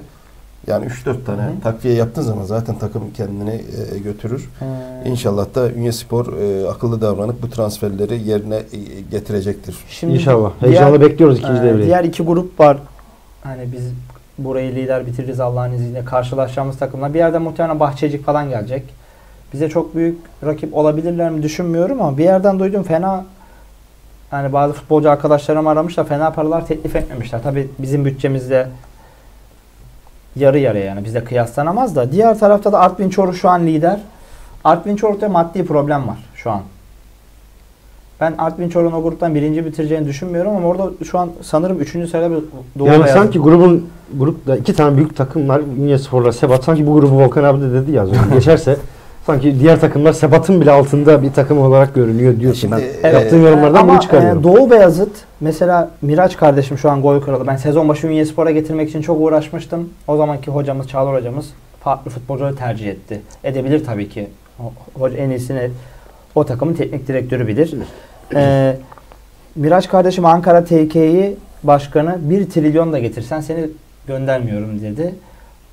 yani 3-4 tane Hı hı. takviye yaptığın zaman zaten takım kendini e, götürür. Ee, İnşallah da Ünye Spor e, akıllı davranıp bu transferleri yerine e, getirecektir. Şimdi İnşallah. Heyecanla bekliyoruz ikinci Ee, devreyi. Diğer iki grup var. Hani biz burayı lider bitiririz Allah'ın izniyle. Karşılaşacağımız takımlar. Bir yerde muhtemelen Bahçecik falan gelecek. Bize çok büyük rakip olabilirler mi düşünmüyorum ama bir yerden duydum fena Yani bazı futbolcu arkadaşlarım aramış da fena paralar teklif etmemişler. Tabii bizim bütçemizde yarı yarıya yani bizde kıyaslanamaz da. Diğer tarafta da Artvin Çoruh şu an lider. Artvin Çoruh'ta maddi problem var şu an. Ben Artvin Çoruh'un o gruptan birinci bitireceğini düşünmüyorum ama orada şu an sanırım üçüncü sırada bir Doğu yani Beyaz- sanki grubun grupta iki tane büyük takım var. Ünye Spor'la Sebat. Sanki bu grubu Volkan abi de dedi ya. [LAUGHS] Geçerse sanki diğer takımlar Sebat'ın bile altında bir takım olarak görünüyor diyorsun. Şimdi, ben e, yaptığım yorumlardan Ama bunu çıkarıyorum. e, Doğu Beyazıt mesela Miraç kardeşim şu an gol kralı. Ben sezon başı Ünye Spor'a getirmek için çok uğraşmıştım. O zamanki hocamız Çağlar hocamız farklı futbolcuları tercih etti. Edebilir tabii ki. O- Hoca en iyisini o takımın teknik direktörü bilir. E, Miraç kardeşim Ankara TK'yi başkanı 1 trilyon da getirsen seni göndermiyorum dedi.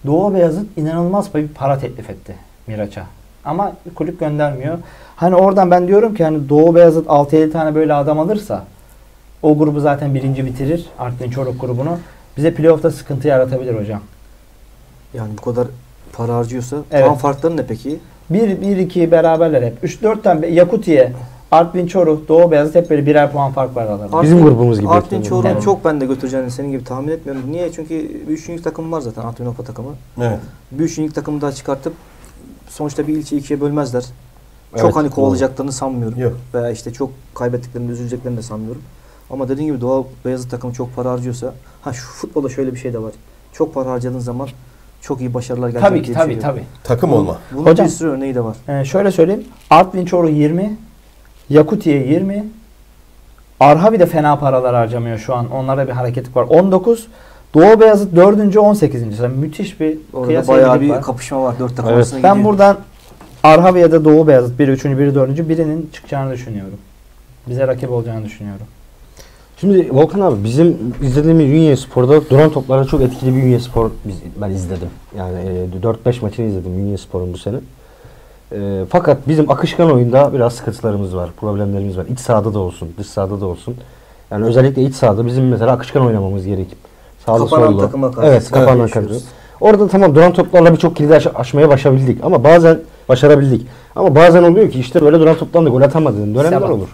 Doğu Beyazıt inanılmaz bir para teklif etti Miraç'a. Ama kulüp göndermiyor. Hani oradan ben diyorum ki hani Doğu Beyazıt 6-7 tane böyle adam alırsa o grubu zaten birinci bitirir. Artvin Çoruk grubunu. Bize playoff'ta sıkıntı yaratabilir hocam. Yani bu kadar para harcıyorsa Evet. puan farkları ne peki? 1-1-2 beraberler hep. 3-4 tane Yakutiye, Artvin Çoruk, Doğu Beyazıt hep böyle birer puan fark var aralarında. Bizim grubumuz gibi. Artvin Çorum'u Evet. çok ben de götüreceğini senin gibi tahmin etmiyorum. Niye? Çünkü bir üçüncü takım var zaten Artvin Opa takımı. Evet. Bir üçüncü takımı daha çıkartıp sonuçta bir ilçe ikiye bölmezler. Evet, çok hani doğru. kovalayacaklarını sanmıyorum. Yok. Veya işte çok kaybettiklerini, üzüleceklerini de sanmıyorum. Ama dediğin gibi Doğu Beyazıt takımı çok para harcıyorsa ha şu futbolda şöyle bir şey de var. Çok para harcadığın zaman çok iyi başarılar gelecek Tabii ki tabii tabii. Takım olma. Bunun Hocam- bir sürü örneği de var. Ee, şöyle söyleyeyim. Artvin Çoruk 20, Yakutiye 20, Arhavi de fena paralar harcamıyor şu an. Onlarda bir hareketlik var. 19, Doğu Beyazıt 4. 18. sırada. Müthiş bir Orada kıyas bayağı bir var. kapışma var. Dört takım Evet. arasında Ben gidiyor. buradan Arhavi ya da Doğu Beyazıt biri 3. biri 4. birinin çıkacağını düşünüyorum. Bize rakip olacağını düşünüyorum. Şimdi Volkan abi bizim izlediğimiz Ünye Spor'da duran toplara çok etkili bir Ünye Spor biz, ben izledim. Yani e, 4-5 maçını izledim Ünye Spor'un bu sene. E, fakat bizim akışkan oyunda biraz sıkıntılarımız var, problemlerimiz var. İç sahada da olsun, dış sahada da olsun. Yani özellikle iç sahada bizim mesela akışkan oynamamız gerekip sağlı Kapanan sollu. takıma karşı Evet, kapanan yaşıyoruz. kadro. Orada tamam duran toplarla birçok kilidi aş- aşmaya başarabildik ama bazen başarabildik. Ama bazen oluyor ki işte böyle duran toptan da gol atamadığın dönemler Sebat. olur.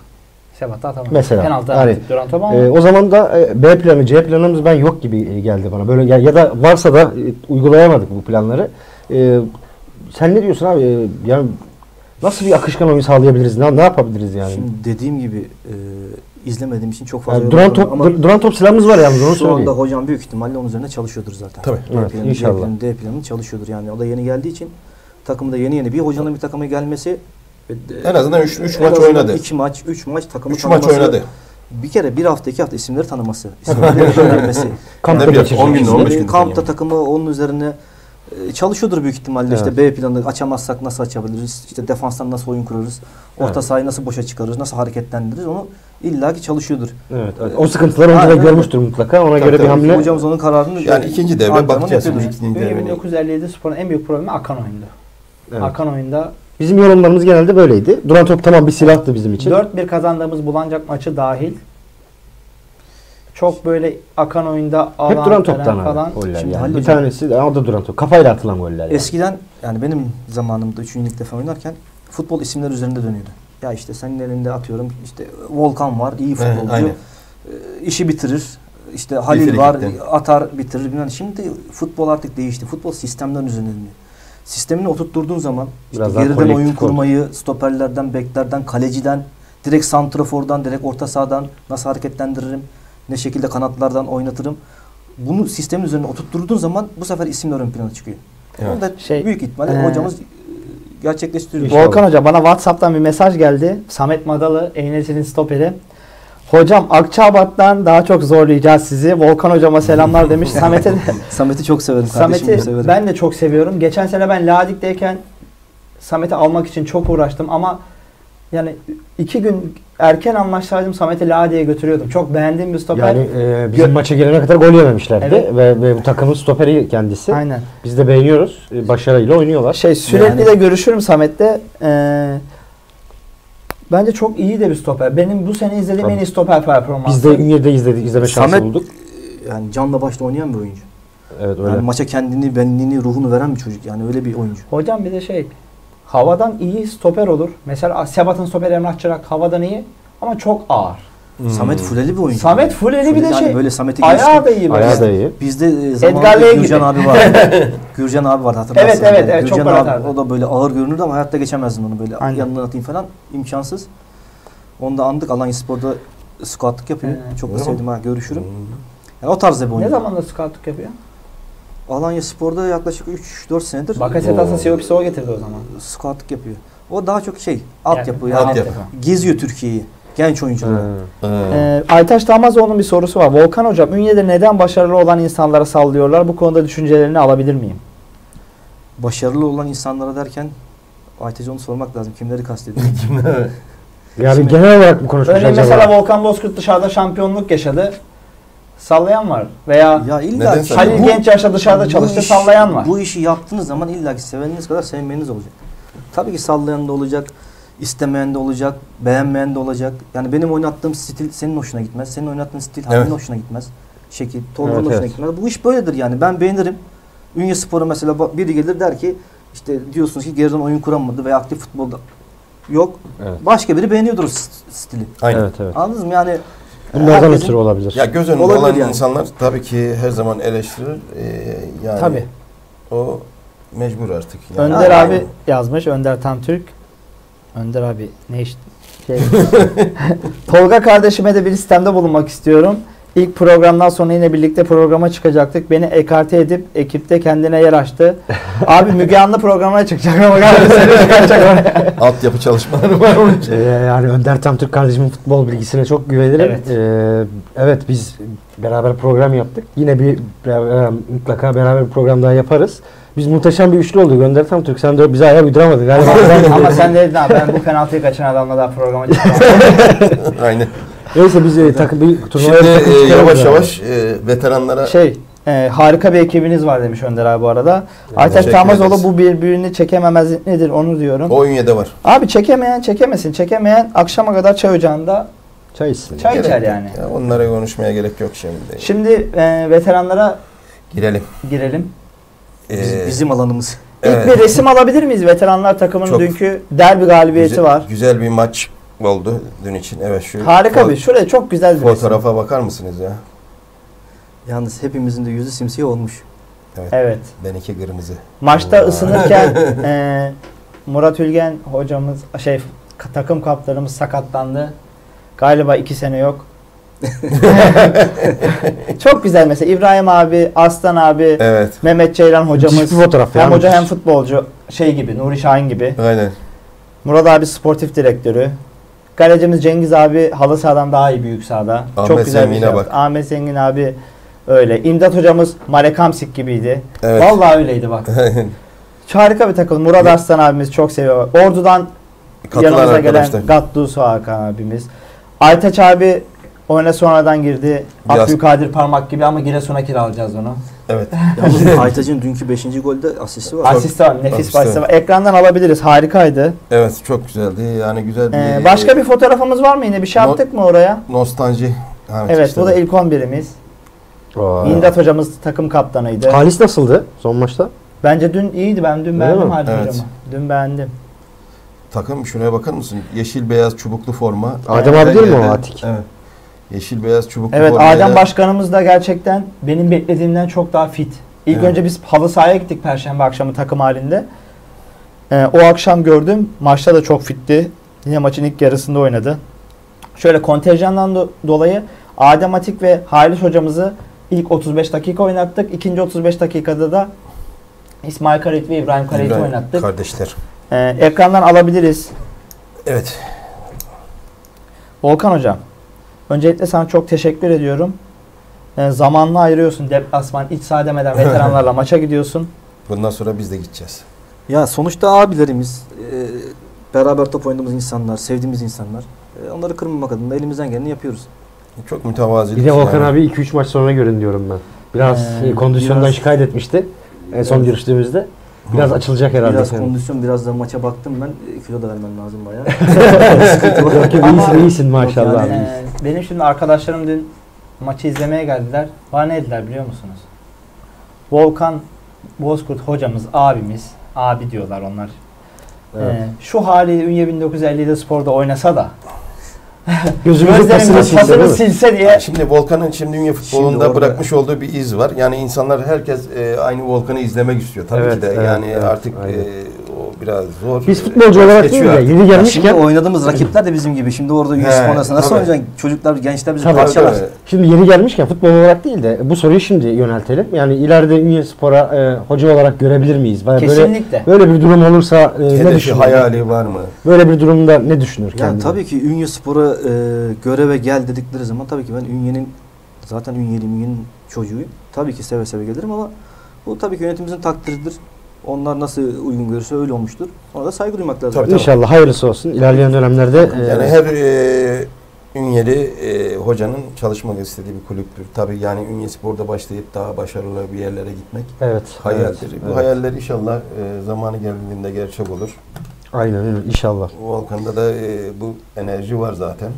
Sebat'ta atamadı. Mesela, Penaltı hani, Duran top ama Ee, o zaman da e, B planı, C planımız ben yok gibi e, geldi bana. Böyle ya, ya da varsa da e, uygulayamadık bu planları. E, sen ne diyorsun abi? E, yani nasıl bir akışkan oyun sağlayabiliriz? Ne, ne yapabiliriz yani? Şimdi dediğim gibi e, izlemediğim için çok fazla Yani duran top dur- duran top silahımız var yalnız onu şu anda söyleyeyim. hocam büyük ihtimalle onun üzerine çalışıyordur zaten. Tabii. D Evet, planı, inşallah. D planı, D planı çalışıyordur yani. O da yeni geldiği için takımda yeni yeni bir hocanın bir takıma gelmesi En azından 3 3 en maç oynadı. iki maç, üç maç takımı 3 maç oynadı. Bir kere bir hafta iki hafta isimleri tanıması. [LAUGHS] isimleri öğrenmesi. Kampta Ne bir- geçirecek. 10 gün, İsimleri 15 gün Kampta takımı onun üzerine çalışıyordur büyük ihtimalle işte Evet. B planı açamazsak nasıl açabiliriz? İşte defanstan nasıl oyun kurarız? Orta Evet. sahayı nasıl boşa çıkarırız? Nasıl hareketlendiririz? Onu illaki çalışıyordur. Evet, evet. O sıkıntıları önceden Aynen. görmüştür mutlaka. Ona Tabii, göre bir tabii. hamle. Hocamız onun kararını Yani ikinci devre bakacağız. İkinci devre. 1957 Spor'un en büyük problemi Akan oyundu. Evet. Akan oyunda Bizim yorumlarımız genelde böyleydi. Duran top tamam bir silahtı bizim için. 4-1 kazandığımız Bulancak maçı dahil çok böyle akan oyunda alan Hep duran falan toptan falan. goller Şimdi yani. Halil Bir Hocam- tanesi de o da duran top. Kafayla atılan goller yani. Eskiden yani benim zamanımda 3. lig defa oynarken futbol isimler üzerinde dönüyordu. Ya işte senin elinde atıyorum işte Volkan var iyi Evet, futbolcu. aynen. e, işi bitirir. İşte Halil Bitirir var gitti. atar bitirir. Bilmem. Şimdi futbol artık değişti. Futbol sistemden üzerine dönüyor. Sistemini oturtturduğun zaman işte Biraz daha geriden kolektif oyun oldu. kurmayı, stoperlerden, beklerden, kaleciden, direkt santrafordan, direkt orta sahadan nasıl hareketlendiririm, ne şekilde kanatlardan oynatırım. Bunu sistemin üzerine oturtturduğun zaman bu sefer isimler ön plana çıkıyor. Evet. Onu da Şey, büyük ihtimalle eee, hocamız e, gerçekleştiriyor. Volkan Hoca bana Whatsapp'tan bir mesaj geldi. Samet Madalı, Eynet'in stoperi. Hocam Akçabat'tan daha çok zorlayacağız sizi. Volkan hocama selamlar [LAUGHS] demiş. Samet'e de, Samet'i çok severim kardeşim. Samet'i severim. ben de çok seviyorum. Geçen sene ben Ladik'teyken Samet'i almak için çok uğraştım ama yani iki gün erken anlaşsaydım Samet'i Ladi'ye götürüyordum. Çok beğendiğim bir stoper. Yani e, bizim Gö- maça gelene kadar gol yememişlerdi Evet. ve, ve bu takımın stoperi kendisi. Aynen. Biz de beğeniyoruz. E, başarıyla oynuyorlar. Şey sürekli Yani- de görüşürüm Samet'te. Ee, bence çok iyi de bir stoper. Benim bu sene izlediğim Tabii. en iyi stoper performansı. Biz de Ünye'de izledik, izleme şansı Samet- bulduk. yani canla başla oynayan bir oyuncu. Evet öyle. Yani maça kendini, benliğini, ruhunu veren bir çocuk. Yani öyle bir oyuncu. Hocam bir de şey havadan iyi stoper olur. Mesela Sebat'ın stoperi Emrah Çırak havadan iyi ama çok ağır. Hmm. Samet Fuleli bir oyuncu. Samet Fuleli bir de şey. böyle Samet'i Ayağı da iyi. Ayağı da iyi. Bizde e, zamanında Gürcan gibi. abi vardı. [LAUGHS] Gürcan abi vardı hatırlarsın. Evet, evet, evet, çok Gürcan gol abi, o da böyle ağır görünürdü ama hayatta geçemezdim onu böyle Aynen. yanından atayım falan imkansız. Onu da andık Alanya Spor'da scoutlık yapıyor. Ee, çok da sevdim ha görüşürüm. Hmm. Yani o tarzda bir oyuncu. Ne zamandır scoutluk yapıyor? Alanya Spor'da yaklaşık 3-4 senedir Bakasetas'ın. Siopis'i o getirdi o zaman. scoutlık yapıyor. O daha çok şey altyapı yani, altyapı. geziyor Türkiye'yi. Genç oyuncuları. Ha. Ha. Ee, Aytaç Damazoğlu'nun bir sorusu var. Volkan Hocam, Ünye'de neden başarılı olan insanlara sallıyorlar? Bu konuda düşüncelerini alabilir miyim? Başarılı olan insanlara derken Aytaç'a onu sormak lazım. Kimleri kastediyor? [LAUGHS] Yani Şimdi- genel olarak mı konuşmuş Örneğin acaba? mesela Volkan Bozkurt dışarıda şampiyonluk yaşadı. Sallayan var. Veya ya illa ki- Halil bu- genç yaşta dışarıda çalıştı, iş- sallayan var. Bu işi yaptığınız zaman illa ki seveniniz kadar sevmeyeniz olacak. Tabii ki sallayan da olacak, istemeyen de olacak, beğenmeyen de olacak. Yani benim oynattığım stil senin hoşuna gitmez. Senin oynattığın stil Halil'in Evet. hoşuna gitmez. Şekil, Tolga'nın Evet, hoşuna evet. gitmez. Bu iş böyledir yani. Ben beğenirim. Ünye Spor'a mesela biri gelir der ki işte diyorsunuz ki geriden oyun kuramadı veya aktif futbolda yok. Evet. Başka biri beğeniyordur stili. Aynen. Evet evet. Anladınız mı? Yani Bunlardan herkesin- ötürü olabilir. Ya göz önünde Olabilir olan yani. insanlar tabii ki her zaman eleştirir. Ee, yani Tabii. o mecbur artık. Yani. Önder Aynen. abi yazmış. Önder Tamtürk. Önder abi ne iş? Şey. [LAUGHS] Tolga kardeşime de bir istemde bulunmak istiyorum. İlk programdan sonra yine birlikte programa çıkacaktık. Beni ekarte edip ekipte kendine yer açtı. [LAUGHS] Abi Müge Anlı programına çıkacak ama galiba [LAUGHS] seni çıkaracak oraya. Altyapı çalışmaları var onun için. Ee, yani Önder Tamtürk kardeşimin futbol bilgisine çok güvenirim. Evet. Evet. evet biz beraber program yaptık. Yine bir beraber- mutlaka beraber bir program daha yaparız. Biz muhteşem bir üçlü olduk. Önder Tamtürk sen de bize ayak uyduramadın galiba. ama sen de dedin abi ben bu penaltıyı kaçıran adamla daha programa çıkmam. [LAUGHS] Aynen. Neyse biz e, takım bir turnuvaya Şimdi takım e, yavaş yavaş e, veteranlara şey e, harika bir ekibiniz var demiş Önder abi bu arada. Aytaç Tamazoğlu bu birbirini çekememezlik nedir onu diyorum. o Ünye'de var. Abi çekemeyen çekemesin. Çekemeyen akşama kadar çay ocağında Çay içsin. Çay Gerek içer yok. yani. Ya onlara konuşmaya gerek yok şimdi. Şimdi e, veteranlara Girelim. girelim. biz- Ee, bizim alanımız. evet. İlk bir resim alabilir miyiz? Veteranlar takımının Çok dünkü derbi galibiyeti güzel, var. Güzel bir maç oldu dün için. Evet şu Harika bir. Şuraya çok güzel bir resim. fotoğrafa bakar mısınız ya? Yalnız hepimizin de yüzü simsiyah olmuş. Evet. Benimki kırmızı. Maçta Vay. ısınırken [LAUGHS] e, Murat Ülgen hocamız şey takım kaptanımız sakatlandı. Galiba iki sene yok. [LAUGHS] çok güzel mesela İbrahim abi, Aslan abi, Evet. Mehmet Ceylan hocamız. Müthiş bir fotoğraf Hem hoca hem futbolcu şey gibi Nuri Şahin gibi. Aynen. Murat abi sportif direktörü. Kalecimiz Cengiz abi halı sahadan daha iyi büyük sahada. Ahmet Çok güzel bir Zengin'e şey yaptı. bak. Ahmet Zengin abi öyle. İmdat hocamız Marek Hamsik gibiydi. Evet. Vallahi öyleydi bak. Harika bir takım. Murat Arslan abimiz çok seviyor. Ordu'dan Katılan yanımıza gelen arkadaşlar. Gattuso Hakan abimiz. Aytaç abi oyuna sonradan girdi. Biraz- Abdülkadir Parmak gibi ama Giresun'a kiralayacağız onu. Evet. [LAUGHS] Yalnız Aytaç'ın dünkü 5. golde asisti var. Asist var. Nefis Asist var. var. Ekrandan alabiliriz. Harikaydı. Evet çok güzeldi. Yani güzel bir Ee, başka bir fotoğrafımız var mı yine? Bir şey No- attık mı oraya? nostalji. Evet, Evet işte bu da ilk 11'imiz. Aa. İmdat hocamız takım kaptanıydı. Halis nasıldı son maçta? Bence dün iyiydi. Ben dün beğendim mi? Halis Evet. hocamı. Dün beğendim. Takım şuraya bakar mısın? Yeşil beyaz çubuklu forma. Adem Her abi değil mi o Atik? Evet. Yeşil beyaz çubuklu Evet formayla- Adem Başkanımız da gerçekten benim beklediğimden çok daha fit. İlk Evet. önce biz halı sahaya gittik perşembe akşamı takım halinde. Ee, o akşam gördüm. Maçta da çok fitti. Yine maçın ilk yarısında oynadı. Şöyle kontenjandan do- dolayı Adem Atik ve Halis hocamızı ilk 35 dakika oynattık. İkinci 35 dakikada da İsmail Karit ve İbrahim İbrahim oynattık. Kardeşler. Ee, ekrandan alabiliriz. Evet. Volkan Hocam, öncelikle sana çok teşekkür ediyorum. Ee, zamanını ayırıyorsun deplasman, iç saha demeden [LAUGHS] veteranlarla maça gidiyorsun. Bundan sonra biz de gideceğiz. Ya sonuçta abilerimiz, e, beraber top oynadığımız insanlar, sevdiğimiz insanlar. E, onları kırmamak adına elimizden geleni yapıyoruz. Çok mütevazi. Bir de Volkan abi 2-3 maç sonra görün diyorum ben. Biraz Ee, e, kondisyondan biraz- şikayet etmişti. En son Evet. görüştüğümüzde. Biraz açılacak herhalde. Biraz senin. kondisyon, biraz da maça baktım ben. E, kilo da vermem lazım bayağı. [LAUGHS] Yok yok Ama- iyisin iyisin maşallah yani- Ee, benim şimdi arkadaşlarım dün maçı izlemeye geldiler. Bana ne dediler biliyor musunuz? Volkan Bozkurt hocamız, abimiz, abi diyorlar onlar. Evet. Ee, şu haliyle Ünye 1957'de sporda oynasa da Gözümüzün Gözlerinin pasını silse silse diye. Şimdi Volkan'ın şimdi Ünye futbolunda orada- bırakmış olduğu bir iz var. Yani insanlar herkes e, aynı Volkan'ı izlemek istiyor tabii Evet, ki de. evet, yani evet, artık aynen. e, biraz zor. Biz futbolcu olarak değil de yeni gelmişken şimdi oynadığımız rakipler de bizim gibi. Şimdi orada He, Yusuf Onası nasıl tabii. oynayacaksın? Çocuklar, gençler bizi Tabii, parçalar. tabii. Şimdi yeni gelmişken futbol olarak değil de bu soruyu şimdi yöneltelim. Yani ileride Ünye Spor'a e, hoca olarak görebilir miyiz? Böyle, Kesinlikle. Böyle bir durum olursa e, ne düşünür? hayali var mı? Böyle bir durumda ne düşünür Yani kendine? tabii ki Ünye Spor'a e, göreve gel dedikleri zaman tabii ki ben Ünye'nin zaten Ünye'liyim, Ünye'nin çocuğuyum. Tabii ki seve seve gelirim ama bu tabii ki yönetimimizin takdiridir. Onlar nasıl uygun görürse öyle olmuştur. Ona da saygı duymak lazım. Tabii, tabii. İnşallah hayırlısı olsun. İlerleyen dönemlerde e, Yani her e, Ünyeli e, hocanın çalışmak istediği bir kulüptür. Tabii yani Ünye Spor'da başlayıp daha başarılı bir yerlere gitmek evet, hayaldir. evet, Bu evet. hayaller inşallah e, zamanı geldiğinde gerçek olur. Aynen öyle inşallah. Volkan'da da e, bu enerji var zaten.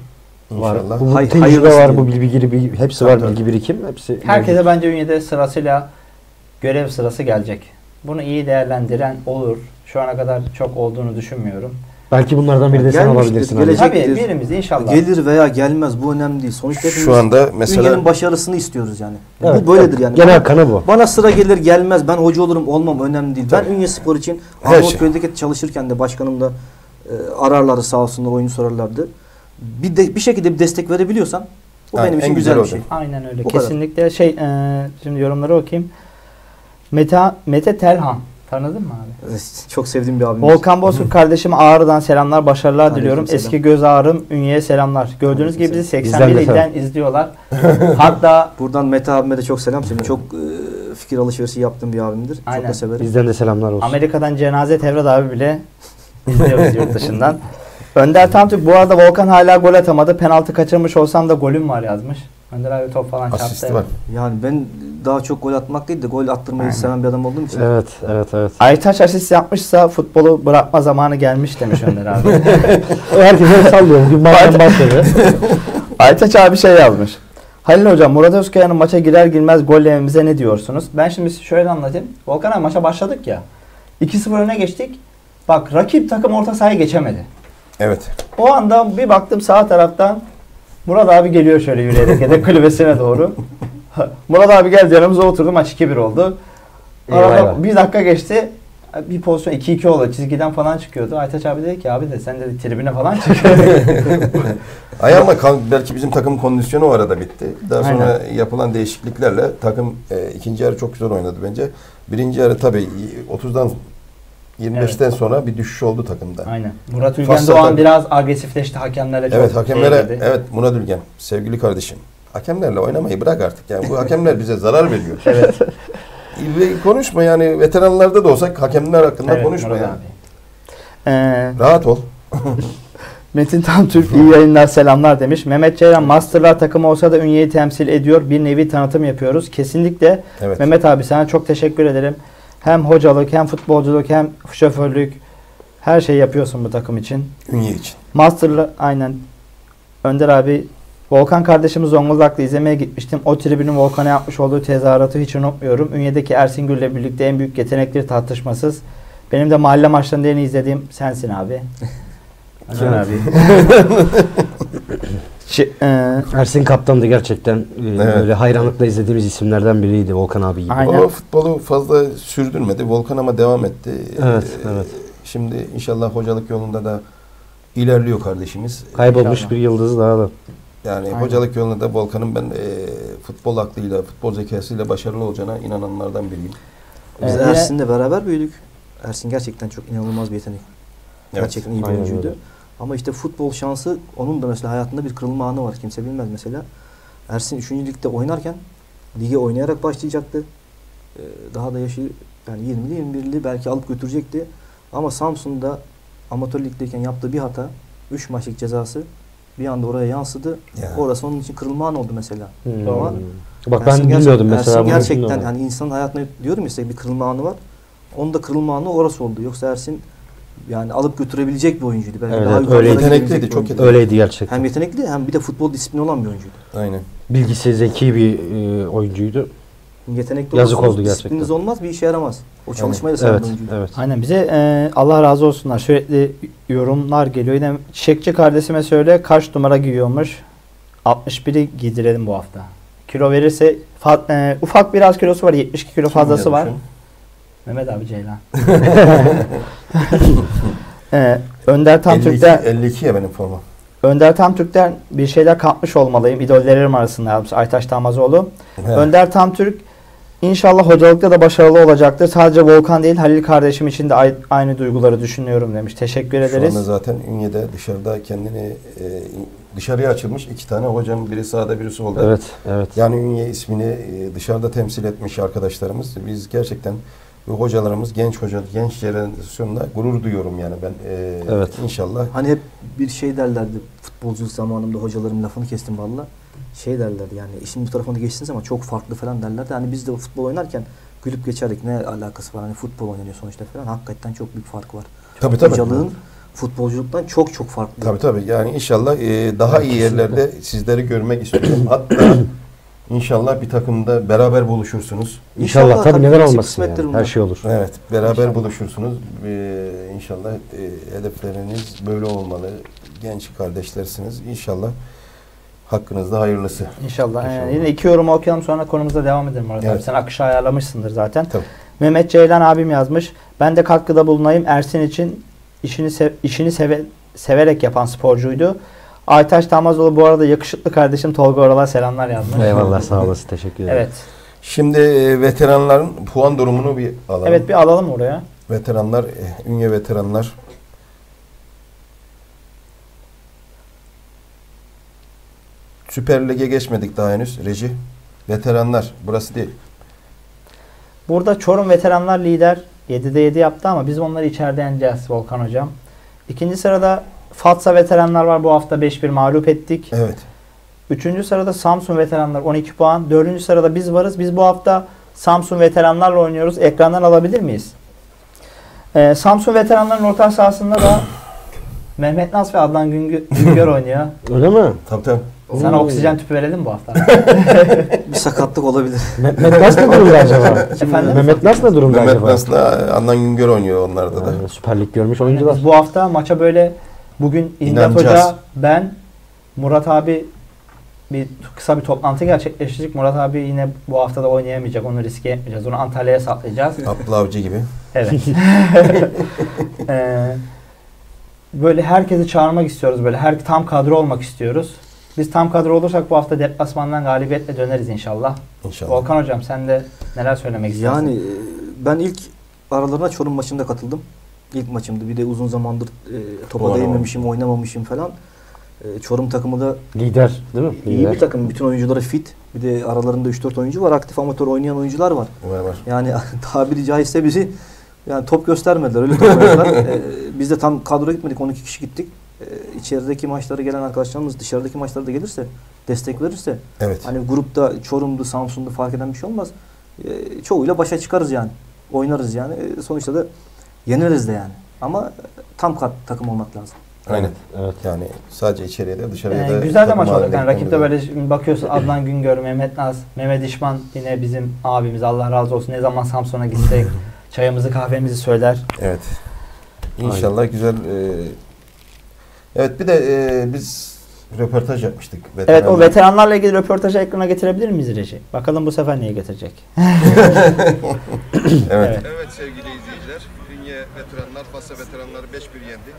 Var. İnşallah. Bu Hay- tecrübe var, bu bilgi, bilgi hepsi Tabii, var, tabii. bilgi birikim, hepsi. Herkese bence Ünye'de sırasıyla görev sırası gelecek. Bunu iyi değerlendiren olur. Şu ana kadar çok olduğunu düşünmüyorum. Belki bunlardan biri de sen Gelmiştir, olabilirsin. Ali. gelecek. Tabii Gelecektir. birimiz inşallah. Gelir veya gelmez bu önemli değil. Sonuçta hepimiz Şu anda mesela Ünye'nin başarısını istiyoruz yani. Evet, bu böyledir yani. Genel kanı bu. Bana sıra gelir gelmez ben hoca olurum olmam önemli değil. Tabii. Ben Ünye Spor için Her şey. Arnavutköy'deki çalışırken de başkanım da e, ararlardı sağ olsunlar oyunu sorarlardı. Bir de bir şekilde bir destek verebiliyorsan bu Aynen, benim için güzel güzel bir şey. Aynen öyle. Bu kadar. Kesinlikle şey e, şimdi yorumları okuyayım. Mete, Mete Telhan. Tanıdın mı abi? Çok sevdiğim bir abim. Volkan Bozkurt kardeşim Ağrı'dan selamlar, başarılar Aleyküm diliyorum. selam. Eski göz ağrım Ünye'ye selamlar. Gördüğünüz gibi bizi Aleyküm 81 Bizden de ilden izliyorlar. [LAUGHS] Hatta Buradan Mete abime de çok selam söyleyeyim. Çok e, fikir alışverişi yaptığım bir abimdir. Çok Aynen. da severim. Bizden de selamlar olsun. Amerika'dan Cenaze Tevrat abi bile izliyoruz yurt dışından. Önder Tamtürk bu arada Volkan hala gol atamadı. Penaltı kaçırmış olsam da golüm var yazmış. Önder abi top falan çarptı. asisti var. Yani ben daha çok gol atmak değil de gol attırmayı Aynen. seven bir adam olduğum için. Evet, evet, evet. Aytaç asist yapmışsa futbolu bırakma zamanı gelmiş demiş Önder abi. [LAUGHS] Herkese sallıyor. Bugün maçtan başladı. [LAUGHS] Aytaç abi şey yazmış. Halil hocam Murat Özkaya'nın maça girer girmez gol yememize ne diyorsunuz? Ben şimdi şöyle anlatayım. Volkan abi maça başladık ya. 2-0 öne geçtik. Bak rakip takım orta sahaya geçemedi. Evet. O anda bir baktım sağ taraftan Murat abi geliyor şöyle yürüyerek ya da kulübesine doğru. [LAUGHS] Murat abi geldi yanımıza oturdu maç 2-1 oldu. Arada bir dakika geçti. Bir pozisyon 2-2 oldu. Çizgiden falan çıkıyordu. Aytaç abi dedi ki abi de sen dedi tribüne falan çık. [LAUGHS] Ay ama belki bizim takım kondisyonu o arada bitti. Daha sonra Aynen. yapılan değişikliklerle takım e, ikinci yarı çok güzel oynadı bence. Birinci yarı tabii 30'dan 25'ten sonra bir düşüş oldu takımda. Aynen. Murat Ülgen Fasla Doğan biraz agresifleşti hakemlerle çok Evet hakemlere eğrildi. evet Murat Ülgen sevgili kardeşim. Hakemlerle oynamayı bırak artık yani bu hakemler bize zarar veriyor. [LAUGHS] Evet. Ve konuşma yani veteranlarda da olsak hakemler hakkında evet, konuşma Murat ya. abi. Ee, Rahat ol. [LAUGHS] Metin Tamtürk iyi yayınlar selamlar demiş. Mehmet Ceylan Masterlar takımı olsa da Ünye'yi temsil ediyor. Bir nevi tanıtım yapıyoruz. Kesinlikle Evet. Mehmet abi sana çok teşekkür ederim. Hem hocalık hem futbolculuk hem şoförlük her şeyi yapıyorsun bu takım için. Ünye için. Master'la aynen Önder abi Volkan kardeşimiz Zonguldak'ta izlemeye gitmiştim. O tribünün Volkan'a yapmış olduğu tezahüratı hiç unutmuyorum. Ünye'deki Ersin Gül'le birlikte en büyük yetenekleri tartışmasız. Benim de mahalle maçlarında en izlediğim sensin abi. [LAUGHS] Önder abi. [LAUGHS] Şi- e, Ersin Kaptan da gerçekten e, Evet. böyle hayranlıkla izlediğimiz isimlerden biriydi Volkan abi gibi. Aynen. O futbolu fazla sürdürmedi. Volkan ama devam etti. Evet, Ee, evet. Şimdi inşallah hocalık yolunda da ilerliyor kardeşimiz. Kaybolmuş İnşallah. bir yıldız daha da. Yani Aynen. hocalık yolunda da Volkan'ın ben e, futbol aklıyla, futbol zekasıyla başarılı olacağına inananlardan biriyim. Biz Ee, Ersin'le beraber büyüdük. Ersin gerçekten çok inanılmaz bir yetenek. Evet. Gerçekten iyi bir Aynen oyuncuydu. öyle. Ama işte futbol şansı onun da mesela hayatında bir kırılma anı var. Kimse bilmez mesela. Ersin 3. ligde oynarken lige oynayarak başlayacaktı. Ee, daha da yaşı yani 20'li 21'li belki alıp götürecekti. Ama Samsun'da amatör ligdeyken yaptığı bir hata 3 maçlık cezası bir anda oraya yansıdı. Ya. Orası onun için kırılma anı oldu mesela. Hmm. Ama Bak Ersin ben bilmiyordum mesela. Ersin gerçekten hani insanın hayatında diyorum ya size bir kırılma anı var. Onun da kırılma anı orası oldu. Yoksa Ersin yani alıp götürebilecek bir oyuncuydu. Belki Evet, daha evet, gidebilecek Yetenekliydi, çok oyuncuydu. Öyleydi gerçekten. Hem yetenekli hem bir de futbol disiplini olan bir oyuncuydu. Aynen. Bilgisi zeki bir e, oyuncuydu. Yetenekli Yazık oldu gerçekten. Disiplininiz olmaz bir işe yaramaz. O çalışmayı da Evet, sağlayan oyuncu. evet. Aynen bize e, Allah razı olsunlar. Sürekli yorumlar geliyor. Yine Çiçekçi kardeşime söyle kaç numara giyiyormuş. 61'i giydirelim bu hafta. Kilo verirse fa- e, ufak biraz kilosu var. 72 kilo fazlası Kim var. yazmış Mehmet abi Ceylan. [LAUGHS] [LAUGHS] e, Önder onu? 52, Tamtürk'ten 52 ya benim formam. Önder Tamtürk'ten bir şeyler kapmış olmalıyım. İdollerim arasında yazmış Aytaş Damazoğlu. He. Önder Tamtürk inşallah hocalıkta da başarılı olacaktır. Sadece Volkan değil Halil kardeşim için de ay- aynı duyguları düşünüyorum demiş. Teşekkür Şu ederiz. anda zaten Ünye'de dışarıda kendini e, dışarıya açılmış iki tane hocam biri sağda biri solda. Evet, evet. Yani Ünye ismini e, dışarıda temsil etmiş arkadaşlarımız. Biz gerçekten bu hocalarımız genç hoca, genç jenerasyonla gurur duyuyorum yani ben. E, Evet. İnşallah. Hani hep bir şey derlerdi futbolculuk zamanımda hocalarım lafını kestim valla. Şey derlerdi yani işin bu tarafına geçtiniz ama çok farklı falan derlerdi. Hani biz de futbol oynarken gülüp geçerdik ne alakası var hani futbol oynanıyor sonuçta falan. Hakikaten çok büyük fark var. Tabii tabii. Hocalığın futbolculuktan çok çok farklı. Tabii tabii. Yani inşallah e, daha iyi yerlerde sizleri görmek istiyorum. Hatta inşallah bir takımda beraber buluşursunuz. İnşallah, tabii tabii neden olmasın yani. bunlar. Her şey olur. Evet, beraber buluşursunuz. Ee, inşallah e, hedefleriniz böyle olmalı. Genç kardeşlersiniz. İnşallah hakkınızda hayırlısı. İnşallah. Ee, İnşallah. yine iki yorumu okuyalım sonra konumuza devam edelim Murat abi. Evet. Sen akışı ayarlamışsındır zaten. Tabii. Mehmet Ceylan abim yazmış. Ben de katkıda bulunayım. Ersin için işini sev- işini seve- severek yapan sporcuydu. Aytaş Tamazoğlu bu arada yakışıklı kardeşim Tolga Oral'a selamlar yazmış. Eyvallah sağ olasın. Teşekkür ederim. Evet. Şimdi e, veteranların puan durumunu bir alalım. Evet bir alalım oraya. Veteranlar, e, Ünye veteranlar. Süper Lig'e geçmedik daha henüz. Reji. Veteranlar. Burası değil. Burada Çorum Veteranlar lider. 7'de 7 yaptı ama biz onları içeride yeneceğiz Volkan Hocam. İkinci sırada Fatsa Veteranlar var. Bu hafta 5-1 mağlup ettik. Evet. Üçüncü sırada Samsun Veteranlar 12 puan. Dördüncü sırada biz varız. Biz bu hafta Samsun Veteranlarla oynuyoruz. Ekrandan alabilir miyiz? Ee, Samsun Veteranların orta sahasında da [COUGHS] Mehmet Naz ve Adnan Güngör, Güngör oynuyor. [COUGHS] Öyle mi? Tabii tabii. Sana Oo. oksijen tüpü verelim bu hafta. [LAUGHS] Bir sakatlık olabilir. [LAUGHS] Mehmet Nas ne durumda acaba? Efendim? Mehmet Nas ne durumda Mehmet acaba? Nas'la Adnan Güngör oynuyor onlarda da. Yani Süper Lig görmüş oyuncular. Biz bu hafta maça böyle bugün İnanacağız. Hoca, ben, Murat abi bir kısa bir toplantı gerçekleştirdik. Murat abi yine bu hafta da oynayamayacak. Onu riske etmeyeceğiz. Onu Antalya'ya saklayacağız. [LAUGHS] Abdullah Avcı gibi. Evet. [LAUGHS] [LAUGHS] Ee, böyle herkesi çağırmak istiyoruz. Böyle her tam kadro olmak istiyoruz. Biz tam kadro olursak bu hafta deplasmandan galibiyetle döneriz inşallah. İnşallah. Volkan hocam sen de neler söylemek istersin? Yani e, ben ilk aralarına Çorum maçında katıldım. İlk maçımdı. Bir de uzun zamandır e, topa Oynamamışım. değmemişim, oynamamışım falan. E, Çorum takımı da Lider değil mi? iyi Lider. bir takım. Bütün oyuncuları fit. Bir de aralarında 3-4 oyuncu var. Aktif amatör oynayan oyuncular var. Var var. Yani [LAUGHS] tabiri caizse bizi yani top göstermediler. Öyle [LAUGHS] top oynadılar. E, biz de tam kadroya gitmedik. 12 kişi gittik. E, içerideki maçlara gelen arkadaşlarımız dışarıdaki maçlara da gelirse, destek verirse Evet. Hani grupta Çorum'du, Samsun'du fark eden bir şey olmaz. E, çoğuyla başa çıkarız yani. Oynarız yani. E, sonuçta da yeneriz de yani. Ama tam kat takım olmak lazım. Aynen. Evet. Yani sadece içeriye de dışarıya Ee, da güzel de maç oldu. Yani rakipte böyle bakıyorsun Adnan Güngör, Mehmet Naz, Mehmet İşman yine bizim abimiz Allah razı olsun. Ne zaman Samsun'a gitsek [LAUGHS] çayımızı kahvemizi söyler. Evet. İnşallah güzel. e, evet bir de e, biz röportaj yapmıştık. Evet o veteranlar. veteranlarla ilgili röportajı ekrana getirebilir miyiz Reji? Bakalım bu sefer niye getirecek? [LAUGHS] [LAUGHS] Evet. Evet. Evet sevgili Fas'a veteranları 5-1 yendi.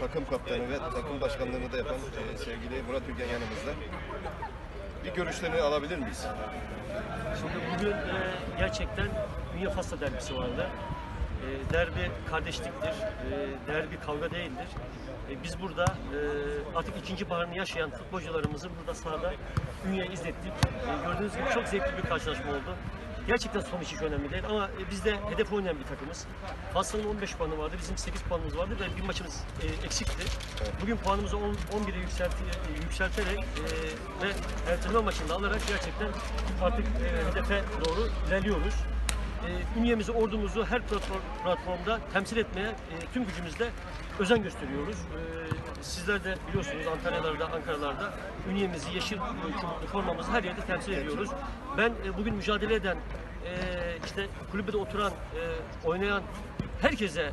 Takım kaptanı ve takım başkanlığını da yapan e, sevgili Murat Ülgen yanımızda. Bir görüşlerini alabilir miyiz? Şimdi bugün e, gerçekten Ünye Fasla derbisi vardı. E, derbi kardeşliktir, e, derbi kavga değildir. E, biz burada e, artık ikinci baharını yaşayan futbolcularımızı burada sahada Ünye izlettik. E, gördüğünüz gibi çok zevkli bir karşılaşma oldu. Gerçekten son iş hiç önemli değil ama e, biz de hedef oynayan bir takımız. Fasla'nın 15 puanı vardı, bizim 8 puanımız vardı ve bir maçımız e, eksikti. Bugün puanımızı 10, 11'e yükselti, e, yükselterek e, ve erteleme maçında alarak gerçekten artık e, hedefe doğru ilerliyoruz. E, Ünyemizi, ordumuzu her platform- platformda temsil etmeye e, tüm gücümüzle özen gösteriyoruz. Ee, sizler de biliyorsunuz Antalyalarda, Ankaralarda ünyemizi, yeşil çubuklu formamızı her yerde temsil ediyoruz. Ben e, bugün mücadele eden, e, işte kulübede oturan, e, oynayan herkese e,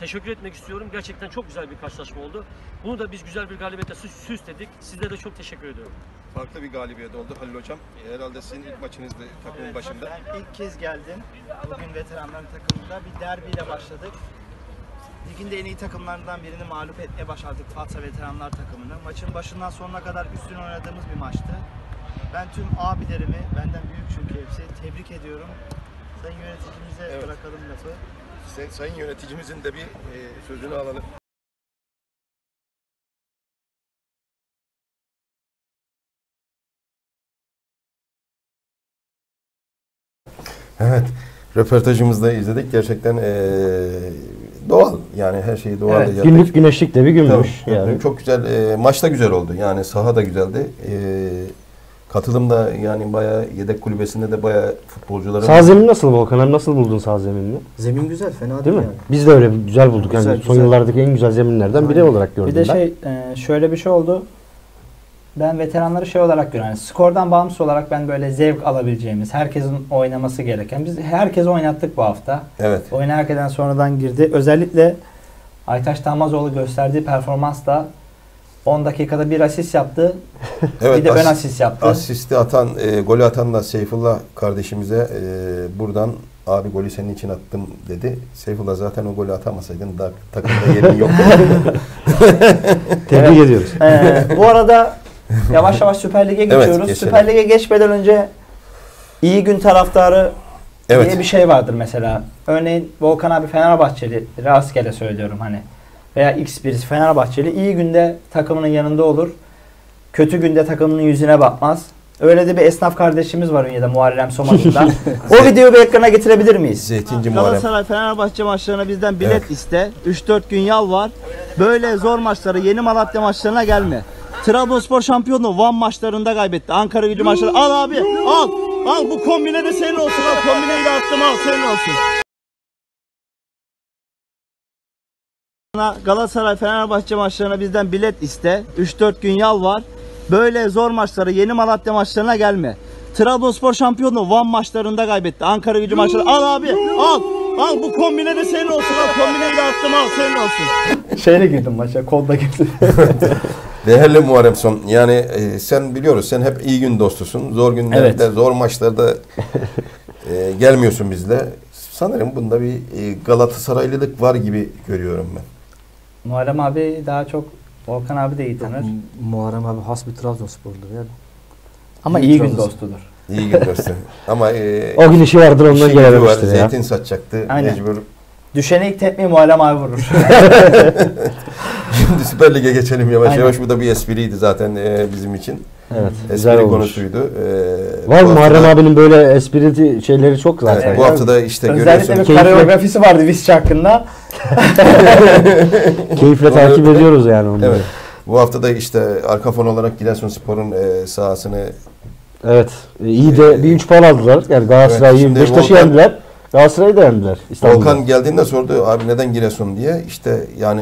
teşekkür etmek istiyorum. Gerçekten çok güzel bir karşılaşma oldu. Bunu da biz güzel bir galibiyetle sü- süsledik. Sizlere de çok teşekkür ediyorum. Farklı bir galibiyet oldu Halil Hocam. Herhalde sizin ilk maçınızdı takımın başında. Ben ilk kez geldim. Bugün veteranların takımında bir derbiyle başladık. Ligin de en iyi takımlarından birini mağlup etmeye başardık Fatsa Veteranlar takımını. Maçın başından sonuna kadar üstün oynadığımız bir maçtı. Ben tüm abilerimi, benden büyük çünkü hepsi, tebrik ediyorum. Sayın yöneticimize Evet. bırakalım lafı. Say- Sayın yöneticimizin de bir e, sözünü alalım. Evet, röportajımızda izledik. Gerçekten e, doğal. Yani her şeyi doğal Evet. Günlük güneşlik de bir günmüş. Tabii, Yani. Çok güzel. E, maç da güzel oldu. Yani saha da güzeldi. E, katılım da yani bayağı yedek kulübesinde de bayağı futbolcuların Sağ zemin nasıl Volkan abi? Nasıl buldun sağ zeminini? Zemin güzel, fena değil, Değil mi? yani. Biz de öyle güzel bulduk. Güzel, yani son güzel. yıllardaki en güzel zeminlerden biri Aynen. olarak gördüm Bir de ben. şey e, şöyle bir şey oldu. Ben veteranları şey olarak görüyorum. Yani skordan bağımsız olarak ben böyle zevk alabileceğimiz, herkesin oynaması gereken. Biz herkesi oynattık bu hafta. Evet. Oyuna herkesten sonradan girdi. Özellikle Aytaş Tamazoğlu gösterdiği performansla 10 dakikada bir asist yaptı. [LAUGHS] Evet. bir de ön as- asist yaptı. Asisti atan, e, golü atan da Seyfullah kardeşimize e, buradan abi golü senin için attım dedi. Seyfullah zaten o golü atamasaydın da takımda yerin yok. [LAUGHS] [LAUGHS] Tebrik ediyoruz. Ee, bu arada [LAUGHS] yavaş yavaş Süper Lig'e geçiyoruz. geçelim. Süper Lig'e geçmeden önce iyi gün taraftarı Evet. diye bir şey vardır mesela. Örneğin Volkan abi Fenerbahçeli, rastgele söylüyorum hani. Veya X birisi Fenerbahçeli iyi günde takımının yanında olur. Kötü günde takımının yüzüne bakmaz. Öyle de bir esnaf kardeşimiz var Ünye'de Muharrem Somalı'dan. [LAUGHS] o videoyu bir ekrana getirebilir miyiz? Zeytinci Muharrem. Galatasaray Fenerbahçe maçlarına bizden bilet Evet. iste. 3-4 gün yal var. Böyle zor maçlara, yeni Malatya maçlarına gelme. Trabzonspor şampiyonu Van maçlarında kaybetti. Ankara gücü maçları. Al abi al. Al bu kombine de senin olsun. Al kombineyi de attım al senin olsun. Galatasaray Fenerbahçe maçlarına bizden bilet iste. 3-4 gün yal var. Böyle zor maçlara, yeni Malatya maçlarına gelme. Trabzonspor şampiyonu Van maçlarında kaybetti. Ankara gücü maçları. Al abi al. Al bu kombine de senin olsun. Al kombineyi de attım al senin olsun. Şeyle girdim maça, kodla girdim. [LAUGHS] Değerli Muharrem Son, yani e, sen biliyoruz sen hep iyi gün dostusun. Zor günlerde, Evet. zor maçlarda [LAUGHS] e, gelmiyorsun bizle. Sanırım bunda bir e, Galatasaraylılık var gibi görüyorum ben. Muharrem abi daha çok Volkan abi de iyi tanır. Muharrem abi has bir Trabzonsporludur ya. Ama iyi iyi gün dostudur. İyi gün dostu. [LAUGHS] Ama e, O gün işi vardır ondan var, gelememiştir ya. Zeytin satacaktı Aynen. mecbur. Düşene ilk tepmeyi Muharrem abi vurur. [LAUGHS] Şimdi Süper Lig'e geçelim yavaş Aynen. yavaş. Bu da bir espriydi zaten e, bizim için. Evet. Güzel Espri olmuş. konusuydu. E, Var mı Muharrem abinin böyle esprili şeyleri çok zaten. Evet, bu hafta da işte Özellikle görüyorsun. bir Keyifli. koreografisi vardı Visca hakkında. [LAUGHS] Keyifle takip ediyoruz yani onları. Evet. Bu hafta da işte arka fon olarak Giresunspor'un e, sahasını Evet. E, iyi de bir 3 puan aldılar. Yani Galatasaray'ı, Evet, Beşiktaş'ı Volkan- yendiler. Galatasaray'ı da yendiler. İstanbul'da. Volkan geldiğinde sordu abi neden Giresun diye. İşte yani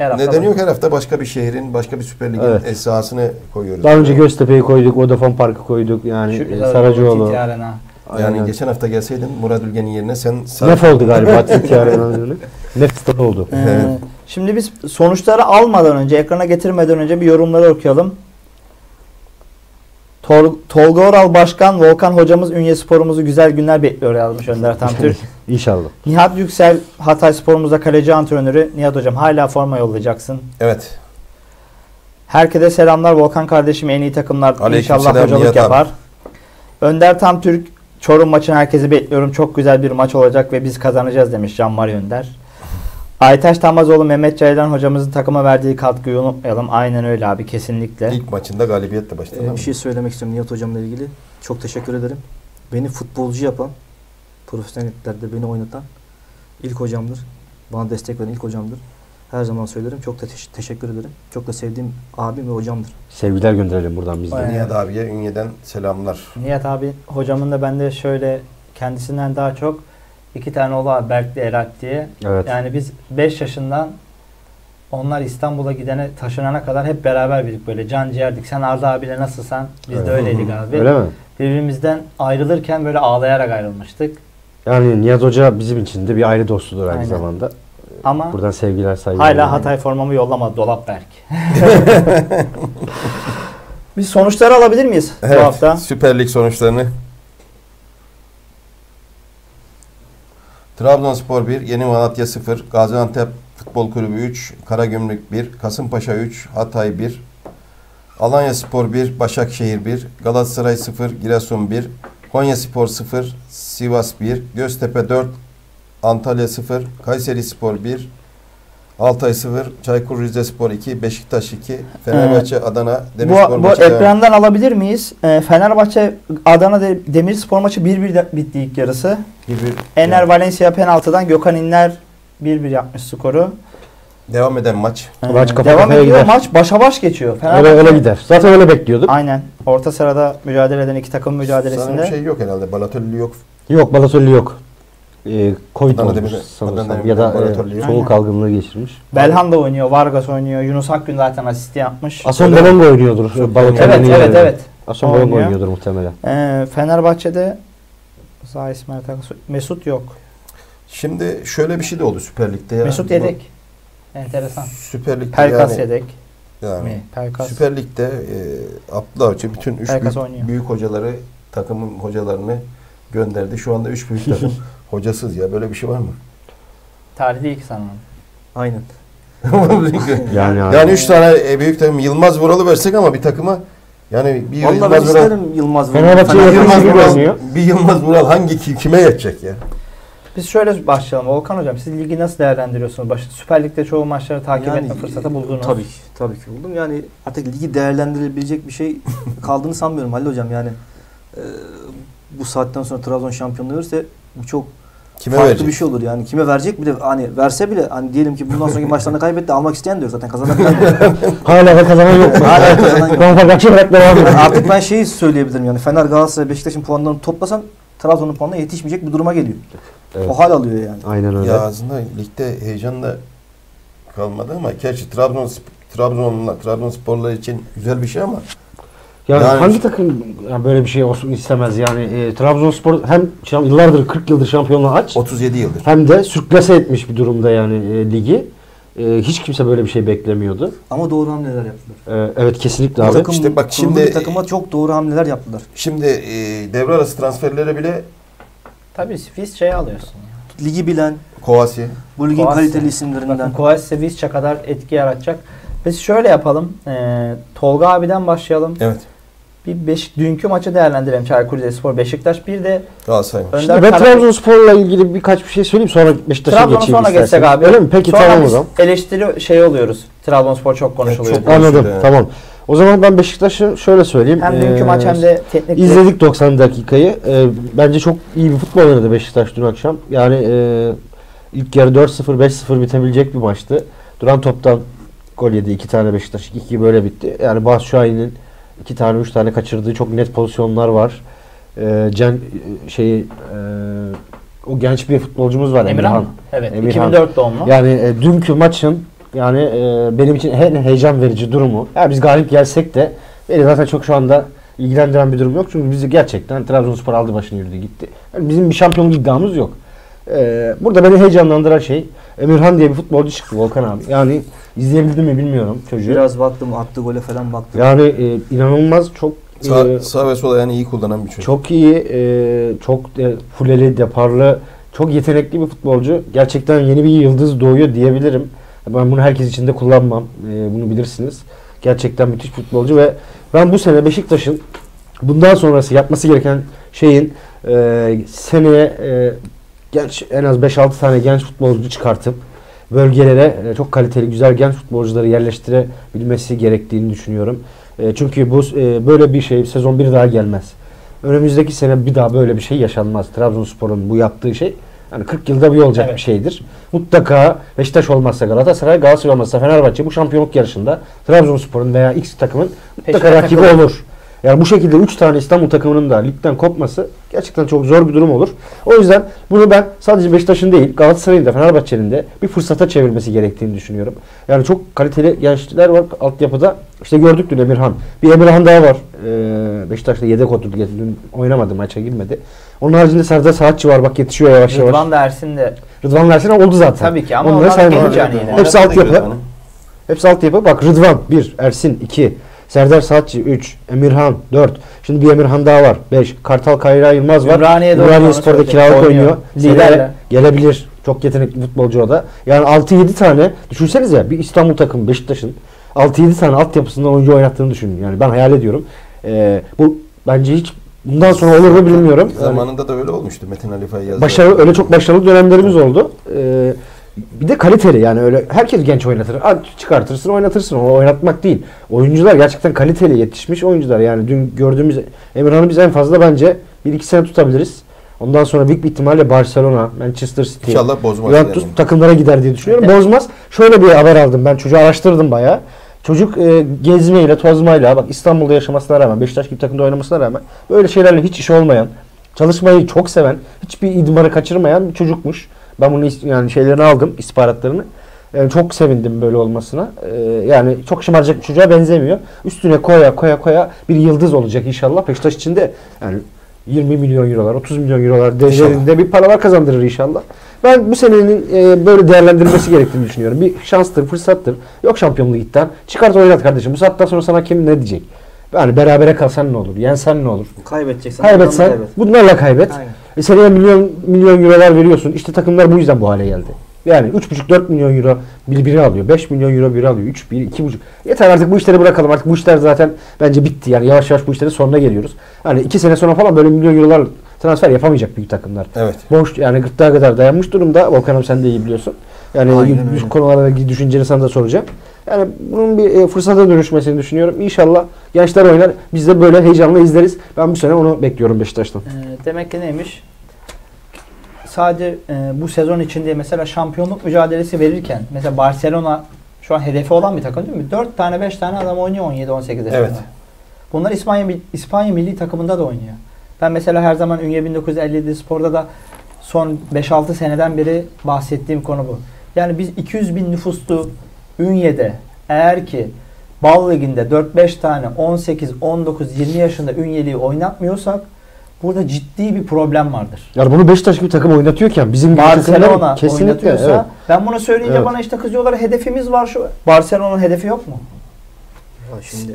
Her hafta neden yok her hafta başka bir şehrin, başka bir Süper Lig'in Evet. e, sahasını koyuyoruz. Daha önce Göztepe'yi koyduk, Vodafone Park'ı koyduk. Yani Şu e, Saracoğlu. Yani Aynen. geçen hafta gelseydin Murat Ülgen'in yerine sen Nef oldu galiba. [LAUGHS] Titi Arena'nın. Nef oldu. Ee, Evet. Şimdi biz sonuçları almadan önce, ekrana getirmeden önce bir yorumları okuyalım. Tol Tolga Oral Başkan, Volkan Hocamız Ünye Sporumuzu güzel günler bekliyor yazmış Önder [LAUGHS] Tamtürk. İnşallah. Nihat Yüksel, Hatay Sporumuzda kaleci antrenörü. Nihat Hocam hala forma yollayacaksın. Evet. Herkese selamlar. Volkan kardeşim en iyi takımlar Aleykümselam inşallah hocalık Nihat abi. yapar. Önder Tamtürk, Çorum maçını herkesi bekliyorum. Çok güzel bir maç olacak ve biz kazanacağız demiş Can Mari Önder. Aytaş Tamazoğlu, Mehmet Ceylan hocamızın takıma verdiği katkıyı unutmayalım. Aynen öyle abi kesinlikle. İlk maçında galibiyetle başladı. Ee, bir şey söylemek istiyorum Nihat hocamla ilgili. Çok teşekkür ederim. Beni futbolcu yapan, profesyoneller beni oynatan ilk hocamdır. Bana destek veren ilk hocamdır. Her zaman söylerim. Çok da teş- teşekkür ederim. Çok da sevdiğim abim ve hocamdır. Sevgiler gönderelim buradan biz de. Aynen. Nihat abiye Ünye'den selamlar. Nihat abi hocamın da bende şöyle kendisinden daha çok iki tane oğlu var Berk de Erat diye. Evet. Yani biz 5 yaşından Onlar İstanbul'a gidene taşınana kadar hep beraberdik böyle can ciğerdik. Sen Arda abiyle nasılsan biz de Evet. öyleydik abi. Öyle mi? Birbirimizden ayrılırken böyle ağlayarak ayrılmıştık. Yani Nihat Hoca bizim için de bir aile dostudur aynı Aynen. zamanda. Ama Buradan sevgiler saygılar. hala Hatay formamı yollamadı Dolapberk. [LAUGHS] Biz sonuçları alabilir miyiz bu Evet, hafta? Süper Lig sonuçlarını. Trabzonspor 1, Yeni Malatya 0, Gaziantep Futbol Kulübü 3, Karagümrük 1, Kasımpaşa 3, Hatay 1, Alanya Spor 1, Başakşehir 1, Galatasaray 0, Giresun 1, Konya Spor 0, Sivas 1, Göztepe 4, Antalya 0, Kayseri Spor 1, Altay 0, Çaykur Rizespor 2, Beşiktaş 2, Fenerbahçe Adana Demirspor Bu, bu maçı devam- ekrandan alabilir miyiz? Ee, Fenerbahçe Adana De- Demirspor maçı 1-1 de- bitti ilk yarısı. gibi Ener Valencia penaltıdan Gökhan İnler 1-1 yapmış skoru. devam eden maç. Ee, Maç kafa devam kafaya ediyor. gider. Maç başa baş geçiyor. Öyle, Fenerbahçe- öyle gider. Zaten öyle bekliyorduk. Aynen. Orta sırada mücadele eden iki takım Sana mücadelesinde. bir şey yok herhalde. Balotelli yok. Yok Balotelli yok. Ee, Covid Adana olmuş Demir- sanırsam. Adana Ya da e, soğuk algınlığı geçirmiş. Belhanda oynuyor, Vargas oynuyor, Yunus Akgün zaten asist yapmış. Ason? Belongo oynuyordur. Balotelli'nin evet, evet, evet. Ason Belongo Oynuyor. oynuyordur muhtemelen. Ee, Fenerbahçe'de Zaha İsmail Takas- Mesut yok. Şimdi şöyle bir şey de oldu Süper Lig'de ya. Mesut Bu yedek. Enteresan. Süper Lig'de Pelkas yani, yedek yani mi? Pelkas. Süper Lig'de e, Abdullah Hoca bütün üç Pelkas büyük, oynuyor. büyük hocaları takımın hocalarını gönderdi. Şu anda üç büyük takım [LAUGHS] hocasız ya. Böyle bir şey var mı? Tarihte ilk sanırım. Aynen. [LAUGHS] Yani, yani üç tane e, büyük takım Yılmaz Vural'ı versek ama bir takıma yani bir Vallahi Yılmaz Vural isterim Yılmaz Vural. Fenerbahçe bir Fener- Yılmaz Vural, bir Yılmaz Vural hangi ki- kime yetecek ya? Biz şöyle başlayalım. Volkan Hocam siz ligi nasıl değerlendiriyorsunuz? Baş, Süper Lig'de çoğu maçları takip Yani, etme fırsatı buldunuz. Tabii ki. Tabii ki buldum. Yani artık ligi değerlendirebilecek bir şey [LAUGHS] kaldığını sanmıyorum Halil Hocam. Yani e, bu saatten sonra Trabzon şampiyonluğu verirse bu çok Kime farklı verecek? bir şey olur. Yani kime verecek bir de hani verse bile hani diyelim ki bundan sonraki maçlarında kaybetti almak isteyen diyor zaten diyor. [LAUGHS] Hala da kazanan yok? Hala kazanan yok. Fenerbahçe olarak devam ediyor. Artık ben şeyi söyleyebilirim yani Fener, Galatasaray, Beşiktaş'ın puanlarını toplasan Trabzon'un puanına yetişmeyecek bir duruma geliyor. Evet. O hal alıyor yani. Aynen öyle. Ya aslında ligde heyecan da kalmadı ama gerçi Trabzon Trabzon'la Trabzonsporlar için güzel bir şey ama Yani, Yani- hangi takım ya böyle bir şey olsun istemez yani e, Trabzonspor hem yıllardır 40 yıldır şampiyonluğu aç 37 yıldır. hem de sürklase etmiş bir durumda yani e, ligi. E, hiç kimse böyle bir şey beklemiyordu. Ama doğru hamleler yaptılar. E, evet kesinlikle abi. takım, İşte bak şimdi- takıma çok doğru hamleler yaptılar. Şimdi e, devre arası transferlere bile Tabii Fis şey alıyorsun. Ligi bilen, Kovasi bu ligin Kovac- kaliteli Bakın isimlerinden. Kovac Visca kadar etki yaratacak. Biz şöyle yapalım. Ee, Tolga abiden başlayalım. evet Bir beş, dünkü maçı değerlendirelim. Çaykur Rizespor Beşiktaş. Bir de Galatasaray Şimdi ben Trabzonspor'la ilgili birkaç bir şey söyleyeyim sonra Beşiktaş'a geçeyim sonra geçsek isterseniz. abi. Öyle mi? Peki Sonra tamam o zaman. eleştiri şey oluyoruz. Trabzonspor çok konuşuluyor. çok- Anladım evet. tamam. O zaman ben Beşiktaş'ı şöyle söyleyeyim. Hem dünkü Ee, maç hem de teknik İzledik 90 dakikayı. Ee, bence çok iyi bir futbol oynadı Beşiktaş dün akşam. Yani e, ilk yarı 4-0 5-0 bitebilecek bir maçtı. Duran toptan gol yedi. iki tane Beşiktaş 2-2 böyle bitti. Yani Bas Şahin'in iki tane üç tane kaçırdığı çok net pozisyonlar var. Ee, Cen e, şeyi e, o genç bir futbolcumuz var Emirhan. Emirhan. Evet. Emirhan. 2004 doğumlu. Yani e, dünkü maçın yani e, benim için en heyecan verici durumu. Ya biz galip gelsek de beni zaten çok şu anda ilgilendiren bir durum yok. Çünkü bizi gerçekten Trabzonspor aldı başını yürüdü gitti. Yani bizim bir şampiyonluk iddiamız yok. E, burada beni heyecanlandıran şey Emirhan diye bir futbolcu çıktı Volkan abi. Yani izleyebildim mi bilmiyorum çocuğu. Biraz baktım attığı gole falan baktım. Yani e, inanılmaz çok Sağ, e, sağ ve sol ayağını iyi kullanan bir çocuk. çok iyi, e, çok e, fuleli, deparlı, çok yetenekli bir futbolcu. Gerçekten yeni bir yıldız doğuyor diyebilirim. Ben bunu herkes için de kullanmam. E, bunu bilirsiniz. Gerçekten müthiş futbolcu ve ben bu sene Beşiktaş'ın bundan sonrası yapması gereken şeyin e, seneye e, genç en az 5-6 tane genç futbolcu çıkartıp bölgelere e, çok kaliteli güzel genç futbolcuları yerleştirebilmesi gerektiğini düşünüyorum. E, çünkü bu e, böyle bir şey sezon bir daha gelmez. Önümüzdeki sene bir daha böyle bir şey yaşanmaz. Trabzonspor'un bu yaptığı şey yani 40 yılda bir olacak Evet. bir şeydir. Mutlaka Beşiktaş olmazsa Galatasaray, Galatasaray olmazsa Fenerbahçe bu şampiyonluk yarışında Trabzonspor'un veya X takımın mutlaka Peşine rakibi takılır. olur. Yani bu şekilde 3 tane İstanbul takımının da ligden kopması gerçekten çok zor bir durum olur. O yüzden bunu ben sadece Beşiktaş'ın değil Galatasaray'ın da Fenerbahçe'nin de bir fırsata çevirmesi gerektiğini düşünüyorum. Yani çok kaliteli gençler var altyapıda. İşte gördük dün Emirhan. Bir Emirhan daha var. Ee, Beşiktaş'ta yedek oturdu. Dün oynamadı maça girmedi. Onun haricinde Serdar Saatçi var bak yetişiyor yavaş yavaş. Rıdvan da Ersin de Rıdvan Ersin oldu zaten. Tabii ki ama onlar genç yani yine. Hepsi altyapı. Hepsi altyapı. Bak Rıdvan 1, Ersin 2, Serdar Saatçi 3, Emirhan 4. Şimdi bir Emirhan daha var 5. Kartal Kayra Yılmaz var. Ümraniye oynuyor, Spor'da kiralık oynuyor. Liderle. gelebilir. Çok yetenekli futbolcu o da. Yani 6-7 tane düşünsenize bir İstanbul takımı Beşiktaş'ın 6-7 tane altyapısından oyuncu oynattığını düşünün. Yani ben hayal ediyorum. Ee, bu bence hiç bundan sonra olur mu bilmiyorum. Yani- Zamanında da öyle olmuştu Metin Ali Fay yazdı. Başarılı öyle çok başarılı dönemlerimiz oldu. Ee, bir de kaliteli yani öyle herkes genç oynatır. Çıkartırsın oynatırsın. O oynatmak değil. Oyuncular gerçekten kaliteli yetişmiş oyuncular. Yani dün gördüğümüz Emirhan'ı biz en fazla bence 1-2 sene tutabiliriz. Ondan sonra büyük bir ihtimalle Barcelona, Manchester City, İnşallah bozmaz. Juventus yani. takımlara gider diye düşünüyorum. Bozmaz. Şöyle bir haber aldım ben. Çocuğu araştırdım bayağı. Çocuk e, gezmeyle, tozmayla, bak İstanbul'da yaşamasına rağmen, Beşiktaş gibi takımda oynamasına rağmen böyle şeylerle hiç iş olmayan, çalışmayı çok seven, hiçbir idmanı kaçırmayan bir çocukmuş. Ben bunu yani şeylerini aldım, istihbaratlarını. Yani çok sevindim böyle olmasına. Ee, yani çok şımaracak bir çocuğa benzemiyor. Üstüne koya koya koya bir yıldız olacak inşallah. Beşiktaş için de yani 20 milyon eurolar, 30 milyon eurolar değerinde bir paralar kazandırır inşallah. Ben bu senenin e, böyle değerlendirilmesi gerektiğini düşünüyorum. Bir şanstır, fırsattır. Yok şampiyonluğu iddian. Çıkart oynat kardeşim. Bu saatten sonra sana kim ne diyecek? Yani berabere kalsan ne olur? Yensen ne olur? Kaybedeceksen Kaybetsen kaybet. bunlarla kaybet. Aynen. E seneye milyon milyon eurolar veriyorsun. İşte takımlar bu yüzden bu hale geldi. Yani 3,5-4 milyon euro bir biri alıyor. 5 milyon euro biri alıyor. 3, 1, 2,5. Yeter artık bu işleri bırakalım. Artık bu işler zaten bence bitti. Yani yavaş yavaş bu işlerin sonuna geliyoruz. Hani 2 sene sonra falan böyle milyon eurolar transfer yapamayacak büyük takımlar. Evet. Boş yani gırtlağa kadar dayanmış durumda. Volkan abi sen de iyi biliyorsun. Yani bu konulara ilgili düşünceni sana da soracağım. Yani bunun bir e, fırsata dönüşmesini düşünüyorum. İnşallah gençler oynar. Biz de böyle heyecanla izleriz. Ben bu sene onu bekliyorum Beşiktaş'tan. Ee, demek ki neymiş? Sadece e, bu sezon içinde mesela şampiyonluk mücadelesi verirken mesela Barcelona şu an hedefi olan bir takım değil mi? 4 tane 5 tane adam oynuyor 17 18 yaşında. Evet. Bunlar İspanya İspanya milli takımında da oynuyor. Ben mesela her zaman Ünye 1957 Spor'da da son 5-6 seneden beri bahsettiğim konu bu. Yani biz 200 bin nüfuslu Ünye'de eğer ki Bal Ligi'nde 4-5 tane 18, 19, 20 yaşında Ünyeli'yi oynatmıyorsak burada ciddi bir problem vardır. Yani bunu Beşiktaş gibi takım oynatıyorken bizim gibi Barcelona kesinlikle oynatıyorsa evet. ben bunu söyleyince Evet. bana işte kızıyorlar hedefimiz var şu. Barcelona'nın hedefi yok mu? Ya şimdi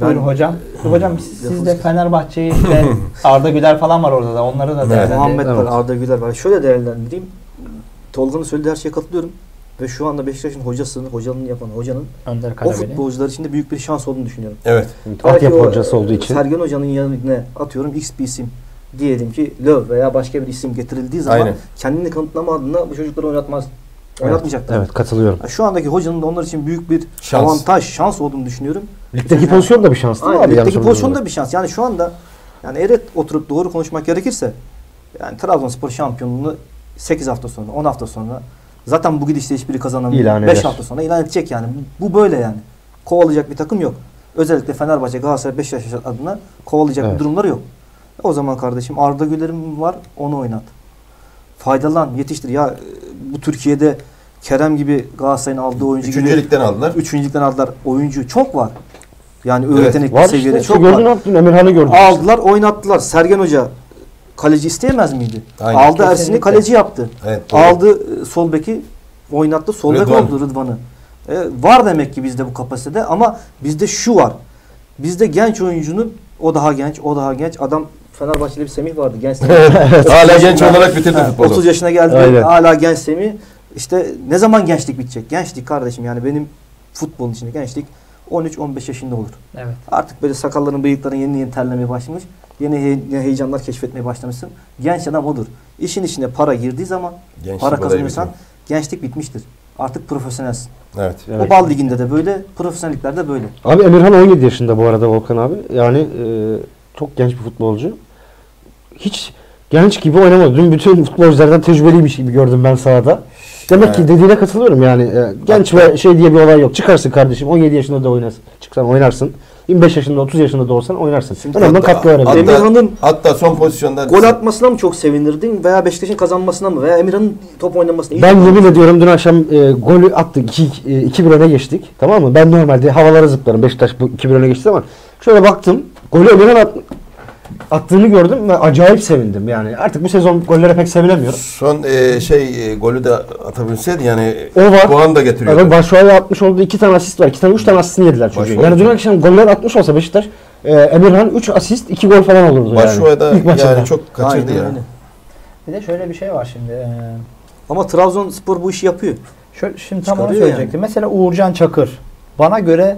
Buyurun hocam. Hocam siz, siz de Fenerbahçe'yi [LAUGHS] ve Arda Güler falan var orada da onları da Evet. değerlendirin. Muhammed Evet. var, Arda Güler var. Şöyle değerlendireyim. Tolga'nın söylediği her şeye katılıyorum. Ve şu anda Beşiktaş'ın hocasını, hocanın yapan hocanın Önder o futbolcular için de büyük bir şans olduğunu düşünüyorum. Evet. Altyapı hocası olduğu için. Sergen Hoca'nın yanına atıyorum X bir isim. Diyelim ki Löw veya başka bir isim getirildiği zaman Aynen. kendini kanıtlama adına bu çocukları oynatmaz. Oynatmayacaklar. Evet katılıyorum. Şu andaki hocanın da onlar için büyük bir Şans. avantaj, şans olduğunu düşünüyorum. Ligdeki pozisyon da bir şans değil mi Aynen, abi? ligdeki pozisyon da bir şans. Yani şu anda yani eğer oturup doğru konuşmak gerekirse yani Trabzonspor şampiyonluğunu 8 hafta sonra, 10 hafta sonra zaten bu gidişle hiçbiri kazanamıyor. İlan 5 eder. hafta sonra ilan edecek yani. Bu böyle yani. Kovalayacak bir takım yok. Özellikle Fenerbahçe, Galatasaray, Beşiktaş adına kovalayacak Evet. bir durumları yok. O zaman kardeşim Arda Güler'im var onu oynat. Faydalan, yetiştir. Ya e, bu Türkiye'de Kerem gibi Galatasaray'ın aldığı oyuncu Üçüncü gibi ligden aldılar. üçüncülükten aldılar oyuncu çok var. Yani Evet. öğretenekli Var seviyede işte. çok Çok gördün var. yaptın. Emirhan'ı gördün. Aldılar, oynattılar. Sergen Hoca kaleci isteyemez miydi? Aynen. Aldı Ersin'i Kesinlikle. kaleci yaptı. Evet. doğru. Aldı e, sol beki oynattı. Sol bek Rıdvan. oldu Rıdvan'ı. E, var demek ki bizde bu kapasitede ama bizde şu var. Bizde genç oyuncunun o daha genç, o daha genç. Adam Fenerbahçe'de bir Semih vardı. Genç Semih. [LAUGHS] Hala genç olarak bitirdi Ha, futbolu. 30 yaşına geldi. Aynen. Hala genç Semih. İşte ne zaman gençlik bitecek? Gençlik kardeşim yani benim futbolun içinde gençlik 13-15 yaşında olur. Evet. Artık böyle sakalların, bıyıkların yeni yeni terlemeye başlamış. Yeni he- heyecanlar keşfetmeye başlamışsın. Genç adam odur. İşin içine para girdiği zaman, Gençlik para kazanıyorsan gençlik bitmiştir. Artık profesyonelsin. Evet. Evet. O bal liginde de böyle, profesyonelliklerde böyle. Abi Emirhan 17 yaşında bu arada Volkan abi. Yani e, çok genç bir futbolcu. Hiç genç gibi oynamadı. Dün bütün futbolculardan tecrübeliymiş gibi gördüm ben sahada. Demek ki Evet. dediğine katılıyorum yani. E, genç ve şey diye bir olay yok. Çıkarsın kardeşim 17 yaşında da oynarsın. Çıksan oynarsın. 25 yaşında 30 yaşında da olsan oynarsın. Şimdi Önemli hatta- katkı verebilirsin. hatta- Emirhan'ın Hatta son pozisyonda Gol atmasına mı çok sevinirdin veya Beşiktaş'ın kazanmasına mı veya Emirhan'ın top oynamasına Ben yemin ediyorum dün akşam e, golü attık. 2-1 öne geçtik. Tamam mı? Ben normalde havalara zıplarım. Beşiktaş bu 2-1 öne geçti ama şöyle baktım. Golü Emirhan at, attığını gördüm ve acayip sevindim. Yani artık bu sezon gollere pek sevinemiyorum. son e, şey e, golü de atabilseydi yani O var. puan da getiriyordu. Evet, Başşuay'a atmış olduğu iki tane asist var. İki tane, üç tane asistini yediler çocuğun. Başşuay Yani dün akşam goller atmış olsa Beşiktaş, e, Emirhan 3 asist, 2 gol falan olurdu Başşuay'da yani. İlk maçında. yani çok kaçırdı Aynen ya. öyle. Bir de şöyle bir şey var şimdi. eee, Ama Trabzonspor bu işi yapıyor. Şöyle, şimdi tam onu Çıkarıyor söyleyecektim. Mesela Uğurcan Çakır. Bana göre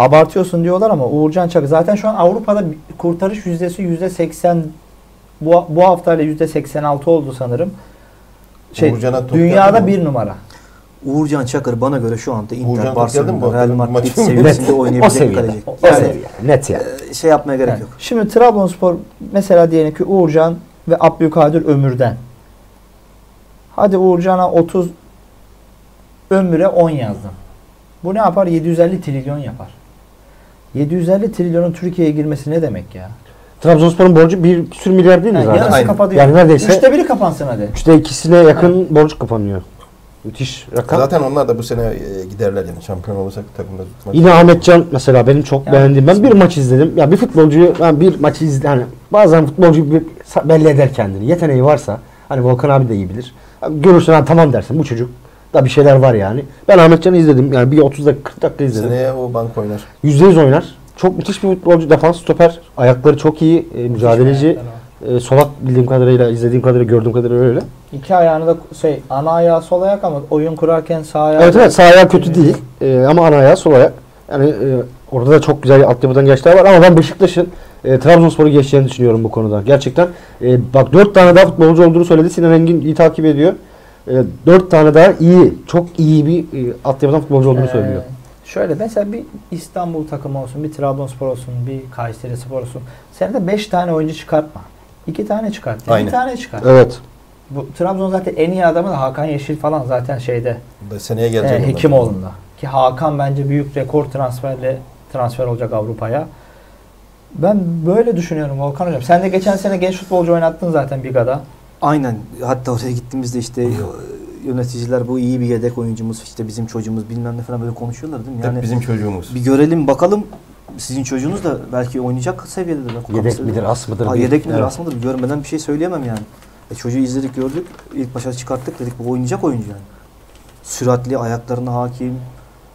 abartıyorsun diyorlar ama Uğurcan Çakır. Zaten şu an Avrupa'da kurtarış yüzdesi yüzde 80 bu, bu haftayla yüzde 86 oldu sanırım. Şey, dünyada bir numara. Uğurcan Çakır bana göre şu anda Inter, Barcelona, Real? Madrid seviyesinde oynayabilecek kaleci. O Yani seviye. Net yani. e, şey yapmaya gerek Yani yok. Şimdi Trabzonspor mesela diyelim ki Uğurcan ve Abdülkadir Ömür'den. Hadi Uğurcan'a 30 Ömür'e 10 yazdım. Bu ne yapar? 750 trilyon yapar. 750 trilyonun Türkiye'ye girmesi ne demek ya? Trabzonspor'un borcu bir sürü milyar değil mi Yani zaten? yarısı Aynen. kapatıyor. Yani neredeyse Üçte biri kapansın hadi. üçte ikisine yakın borç kapanıyor. Müthiş rakam. Zaten onlar da bu sene e, giderler yani şampiyon olursak takımda tutmak. Yine Ahmetcan mesela benim çok Yani- beğendiğim. Ben bir maç izledim. Ya bir futbolcuyu ben bir maçı izledim. Hani bazen futbolcu bir belli eder kendini. Yeteneği varsa hani Volkan abi de iyi bilir. Abi Görürsün ha tamam dersin bu çocuk da bir şeyler var yani. Ben Ahmetcan'ı izledim. Yani bir 30 dakika 40 dakika izledim. Seneye o bank oynar. %100 oynar. Çok müthiş bir futbolcu. Defans stoper. Ayakları çok iyi. e, mücadeleci. E, solak bildiğim kadarıyla, izlediğim kadarıyla, gördüğüm kadarıyla öyle. İki ayağını da şey ana ayağı sol ayak ama oyun kurarken sağ ayağı. Evet evet sağ ayağı kötü değil. E, ama ana ayağı sol ayak. Yani e, orada da çok güzel altyapıdan gençler var ama ben Beşiktaş'ın e, Trabzonspor'u geçeceğini düşünüyorum bu konuda. Gerçekten e, bak dört tane daha futbolcu olduğunu söyledi. Sinan Engin iyi takip ediyor. E, dört tane daha iyi, çok iyi bir e, altyapıdan futbolcu olduğunu Ee, söylüyor. Şöyle mesela bir İstanbul takımı olsun, bir Trabzonspor olsun, bir Kayseri Spor olsun. Sen de 5 tane oyuncu çıkartma. 2 tane çıkart. Aynen. Bir tane çıkart. Evet. Bu Trabzon zaten en iyi adamı da Hakan Yeşil falan zaten şeyde. Seneye E, gelecek. onlar. Hekimoğlu'nda. Ki Hakan bence büyük rekor transferle transfer olacak Avrupa'ya. Ben böyle düşünüyorum Volkan Hocam. Sen de geçen sene genç futbolcu oynattın zaten Biga'da. Aynen. Hatta oraya gittiğimizde işte yöneticiler bu iyi bir yedek oyuncumuz işte bizim çocuğumuz bilmem ne falan böyle konuşuyorlar değil mi? Hep Yani bizim çocuğumuz. bir görelim bakalım sizin çocuğunuz da belki oynayacak seviyededir. Bak, Yedek kapısı- midir, as mıdır? Ha, bir- yedek midir Evet. as mıdır görmeden bir şey söyleyemem yani. E, çocuğu izledik gördük. İlk başa çıkarttık dedik bu oynayacak oyuncu yani. Süratli, ayaklarına hakim.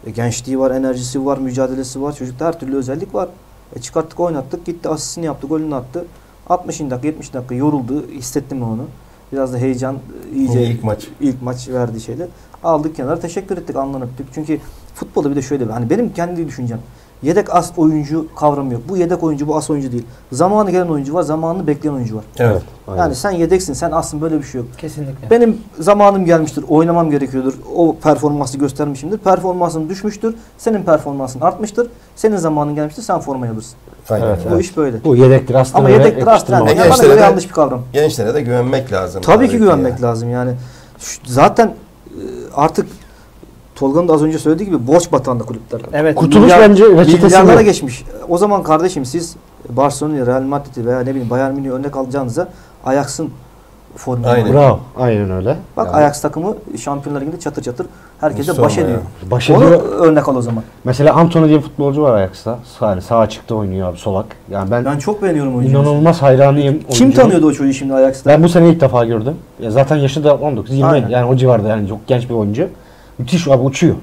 E, gençliği var, enerjisi var, mücadelesi var. Çocukta her türlü özellik var. E, çıkarttık oynattık. Gitti asistini yaptı, golünü attı. 60 dakika, 70 dakika yoruldu. Hissettim onu. Biraz da heyecan e, iyice İlk maç. ilk maç verdiği şeyle aldık kenara teşekkür ettik öptük. Çünkü futbolda bir de şöyle bir hani benim kendi düşüncem yedek as oyuncu kavramı yok. Bu yedek oyuncu bu as oyuncu değil. Zamanı gelen oyuncu var, zamanını bekleyen oyuncu var. Evet. Aynen. Yani sen yedeksin, sen aslında böyle bir şey yok. Kesinlikle. Benim zamanım gelmiştir, oynamam gerekiyordur. O performansı göstermişimdir. Performansın düşmüştür, senin performansın artmıştır. Senin zamanın gelmiştir, sen formayı alırsın. Aynen. Evet, Bu iş böyle. Bu yedektir aslında. Ama yedektir aslında. yakıştırmamak. Yani bana Gençlere göre de- yanlış bir kavram. Gençlere de güvenmek lazım. Tabii ki güvenmek ya. lazım yani. Şu- Zaten e, artık Tolga'nın da az önce söylediği gibi borç batağında kulüpler. Evet. Kurtuluş Milyar- bence reçetesi Milyarlara geçmiş. O zaman kardeşim siz Barcelona'yı, Real Madrid'i veya ne bileyim Bayern Münih'i örnek alacağınıza Ajax'ın formülü. Aynen. Bravo. Aynen öyle. Bak Yani Ajax takımı Şampiyonlar Ligi'nde çatır çatır herkese Sorma baş ya. ediyor. Baş Onu ediyor. örnek al o zaman. Mesela Anthony diye bir futbolcu var Ajax'ta. Yani sağ açıkta oynuyor abi solak. Yani ben, Ben çok beğeniyorum oyuncuyu. inanılmaz hayranıyım. Kim oyuncunun. tanıyordu o çocuğu şimdi Ajax'ta? Ben bu sene ilk defa gördüm. Ya zaten yaşı da 19 20 Aynen. yani o civarda yani çok genç bir oyuncu. Müthiş abi uçuyor.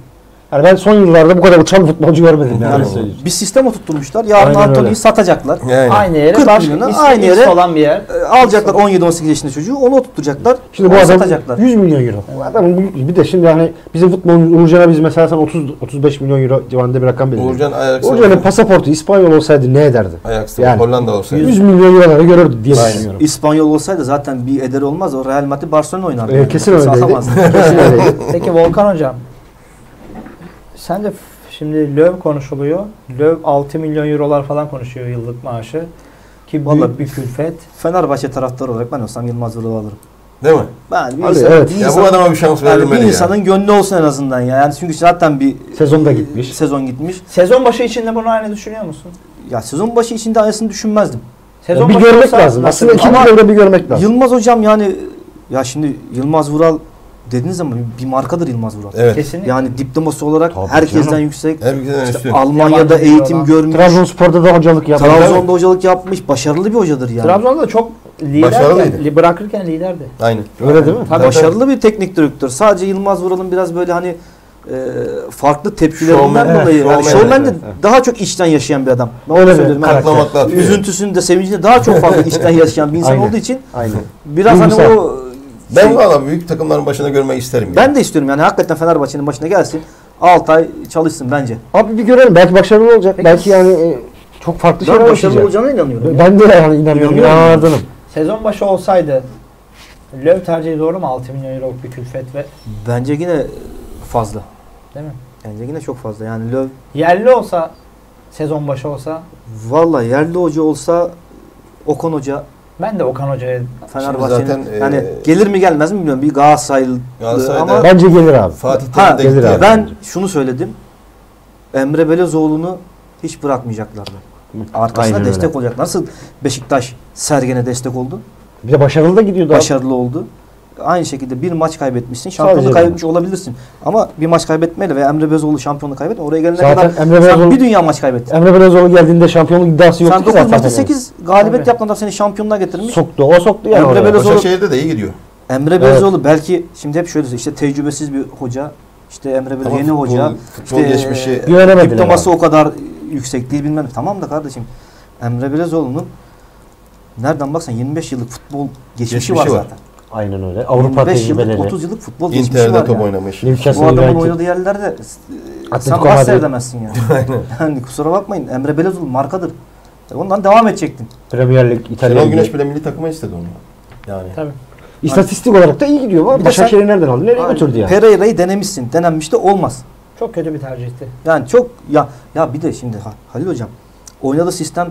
Yani ben son yıllarda bu kadar uçan futbolcu görmedim yani. Yani bir sistem oturtmuşlar. Yarın Anthony'yi satacaklar. Yani. Aynı yere 40 başka milyona, ismi aynı yere- olan bir yer. E, alacaklar 17-18 yaşında çocuğu onu oturtacaklar. Şimdi bu adam satacaklar. 100 milyon euro. Bu- bir de şimdi hani bizim futbolun Uğurcan'a biz mesela sen 30 35 milyon euro civarında bir rakam belirledin. Uğurcan Ajax'ta Uğurcan'ın pasaportu İspanyol olsaydı ne ederdi? Ajax'ta Yani. Hollanda olsaydı. 100 milyon euroları görürdü diye düşünüyorum. İspanyol olsaydı zaten bir eder olmaz. O Real Madrid Barcelona oynardı. Ee, yani. kesin öyleydi. kesin öyleydi. [LAUGHS] Peki Volkan Hocam. Sen de şimdi Löw konuşuluyor. Löw 6 milyon eurolar falan konuşuyor yıllık maaşı. Ki büyük Vallahi- bir külfet. Fenerbahçe taraftarı olarak ben olsam Yılmaz Vural alırım. Değil mi? Ben bir Abi, insan, evet. bir Ya insan- bu adama bir şans yani verilmeli bir ya. insanın gönlü olsun en azından ya. Yani çünkü zaten bir Sezon da e, gitmiş. Sezon gitmiş. Sezon başı için de bunu aynı düşünüyor musun? Ya sezon başı içinde aynısını düşünmezdim. Sezon bir başı görmek olsa lazım. Aslında devre bir görmek lazım. Yılmaz hocam yani ya şimdi Yılmaz Vural dediğiniz zaman bir markadır Yılmaz Vural. Evet. Kesinlikle. Yani diploması olarak Tabii herkesten canım. yüksek. Herkesten İşte üstün. Almanya'da Yabancı eğitim olan. görmüş. Trabzonspor'da da hocalık yaptı. Trabzon'da hocalık yapmış. Başarılı bir hocadır yani. Trabzon'da da çok liderken, Başarılıydı. li- bırakırken liderdi. Aynen. Öyle değil mi? Tabii başarılı bir teknik direktör. Sadece Yılmaz Vural'ın biraz böyle hani e, farklı tepkilerinden Showman, dolayı. evet, Yani showman de evet. daha çok içten yaşayan bir adam. Ben Öyle söylüyorum. Yani atıyor. üzüntüsünü de sevincini daha çok fazla içten yaşayan bir insan Aynen. olduğu için Aynen. biraz hani o Ben şey- valla büyük takımların başına görmeyi isterim. ya. ben de istiyorum yani hakikaten Fenerbahçe'nin başına gelsin. 6 ay çalışsın bence. Abi bir görelim. Belki başarılı olacak. Belki yani e, çok farklı Ben şeyler başarılı yaşayacak. olacağına inanıyorum. Ben de yani inanıyorum. İnanıyorum. Sezon başı olsaydı Löw tercihi doğru mu? 6 milyon euro bir külfet ve Bence yine fazla. değil mi? Bence yine çok fazla. Yani Löw Yerli olsa sezon başı olsa Vallahi yerli hoca olsa Okan Hoca ben de Okan Hoca'ya Fenerbahçe'nin zaten, yani e, gelir mi gelmez mi bilmiyorum. Bir Galatasaraylı ama Bence gelir abi. Fatih Ha, Terim de gelir abi. ben şunu söyledim. Emre Belezoğlu'nu hiç bırakmayacaklardı. Arkasına Aynen destek öyle. olacak. Nasıl Beşiktaş Sergen'e destek oldu? Bir de başarılı da gidiyordu. abi. Başarılı oldu. Aynı şekilde bir maç kaybetmişsin. Şampiyonu Sadece kaybetmiş olabilirsin. Ama bir maç kaybetmeyle ve Emre Belezoğlu şampiyonu kaybetme. Oraya gelene Zaten kadar Emre sen Belezoğlu- bir dünya maç kaybettin. Emre Belözoğlu geldiğinde şampiyonluk iddiası yoktu Sen ki 9 zaten. maçta yani. 8 galibiyet yaptın adam seni şampiyonluğa getirmiş. Soktu. O soktu yani. Emre oraya. Belözoğlu- Başakşehir'de de iyi gidiyor. Emre Belezoğlu belki şimdi hep şöyle işte tecrübesiz bir hoca. işte Emre Belezoğlu Ama yeni futbol- hoca. Futbol işte geçmişi Güvenemediler Diploması abi. o kadar yüksek değil bilmem. Tamam da kardeşim Emre Belezoğlu'nun nereden baksan 25 yıllık futbol geçmişi, Geçmişi var, var. zaten. Aynen öyle. Avrupa 25 yıllık tecrübeleri. 30 yıllık futbol geçmişi var top yani. oynamış. Bu adamın United. oynadığı yerlerde e, sen Atletico bas Madrid. seyredemezsin yani. [LAUGHS] yani kusura bakmayın Emre Belezoğlu markadır. E Ondan devam edecektin. Premier Lig, İtalya Şenol. Güneş bile milli takıma istedi onu. Yani. tabii. İstatistik olarak da iyi gidiyor. De Başakşehir'i nereden aldı? Nereye götürdü yani? Pereira'yı denemişsin. Denenmiş de olmaz. Çok kötü bir tercihti. Yani çok ya ya bir de şimdi Ha- Halil hocam oynadığı sistem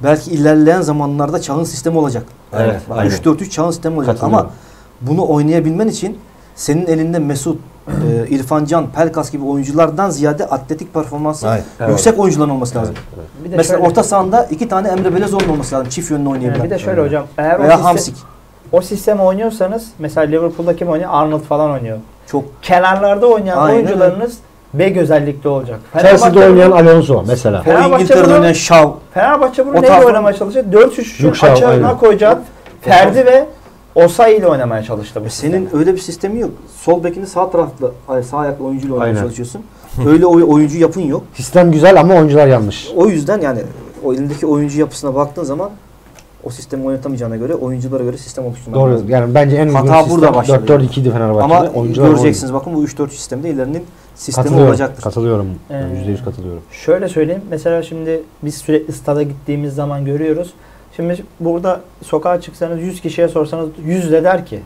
belki ilerleyen zamanlarda çağın sistemi olacak. Evet, aynen. 3-4-3 çağın sistemi olacak ama bunu oynayabilmen için senin elinde Mesut, e, İrfan Can, Pelkas gibi oyunculardan ziyade atletik performansı Hayır. Evet. yüksek oyuncuların olması lazım. Bir de Mesela şöyle, orta sahanda iki tane Emre Belezoğlu'nun olması lazım. Çift yönlü Yani oynayabilen. bir de şöyle hocam eğer o, Veya sistem, Hamsik. o sistemi oynuyorsanız mesela Liverpool'da kim oynuyor? Arnold falan oynuyor. Çok Kenarlarda oynayan Aynen oyuncularınız B özellikli olacak. Chelsea'de oynayan Alonso mesela. o İngiltere'de oynayan Shaw. Fenerbahçe bunu neyle oynamaya çalışıyor? 4-3'ün Luke Shaw, açığına aynen. koyacak. Ferdi ve Osayi ile oynamaya çalıştı bu Senin sistemi. öyle bir sistemi yok. Sol bekini sağ taraflı, sağ ayaklı oyuncuyla oynamaya Aynen. çalışıyorsun. öyle oy, oyuncu yapın yok. Sistem güzel ama oyuncular yanlış. O yüzden yani o elindeki oyuncu yapısına baktığın zaman o sistemi oynatamayacağına göre oyunculara göre sistem oluşturman Doğru. lazım. Yani bence en uygun Hata sistem burada başladı. 4-4-2 idi Fenerbahçe'de. Ama Oyuncular göreceksiniz bakın bu 3-4 sistemde ilerinin sistemi Katılıyorum. olacaktır. Katılıyorum. Ee, %100 katılıyorum. Şöyle söyleyeyim. Mesela şimdi biz sürekli stada gittiğimiz zaman görüyoruz. Şimdi burada sokağa çıksanız 100 kişiye sorsanız 100 de der ki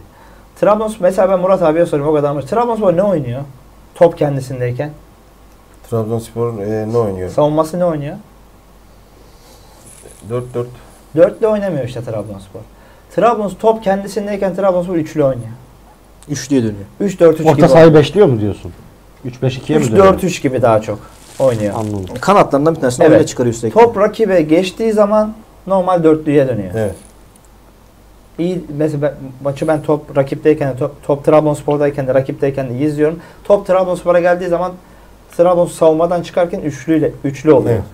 Trabzonspor mesela ben Murat abiye sorayım o kadar mı? Trabzonspor ne oynuyor? Top kendisindeyken. Trabzonspor e, ne oynuyor? Savunması ne oynuyor? 4-4. Dörtlü oynamıyor işte Trabzonspor. Trabzonspor top kendisindeyken Trabzonspor üçlü oynuyor. Üçlüye dönüyor. 3-4-3 gibi. Orta sahayı beşliyor mu diyorsun? 3-5-2'ye mi dönüyor? 3-4-3 gibi daha çok oynuyor. Anladım. Kanatlarından bir tanesini Evet. oyuna çıkarıyor sürekli. Top rakibe geçtiği zaman normal dörtlüye dönüyor. Evet. İyi mesela ben- maçı ben top rakipteyken de top, top Trabzonspor'dayken de rakipteyken de izliyorum. Top Trabzonspor'a geldiği zaman Trabzonspor savunmadan çıkarken üçlüyle üçlü oluyor. Evet.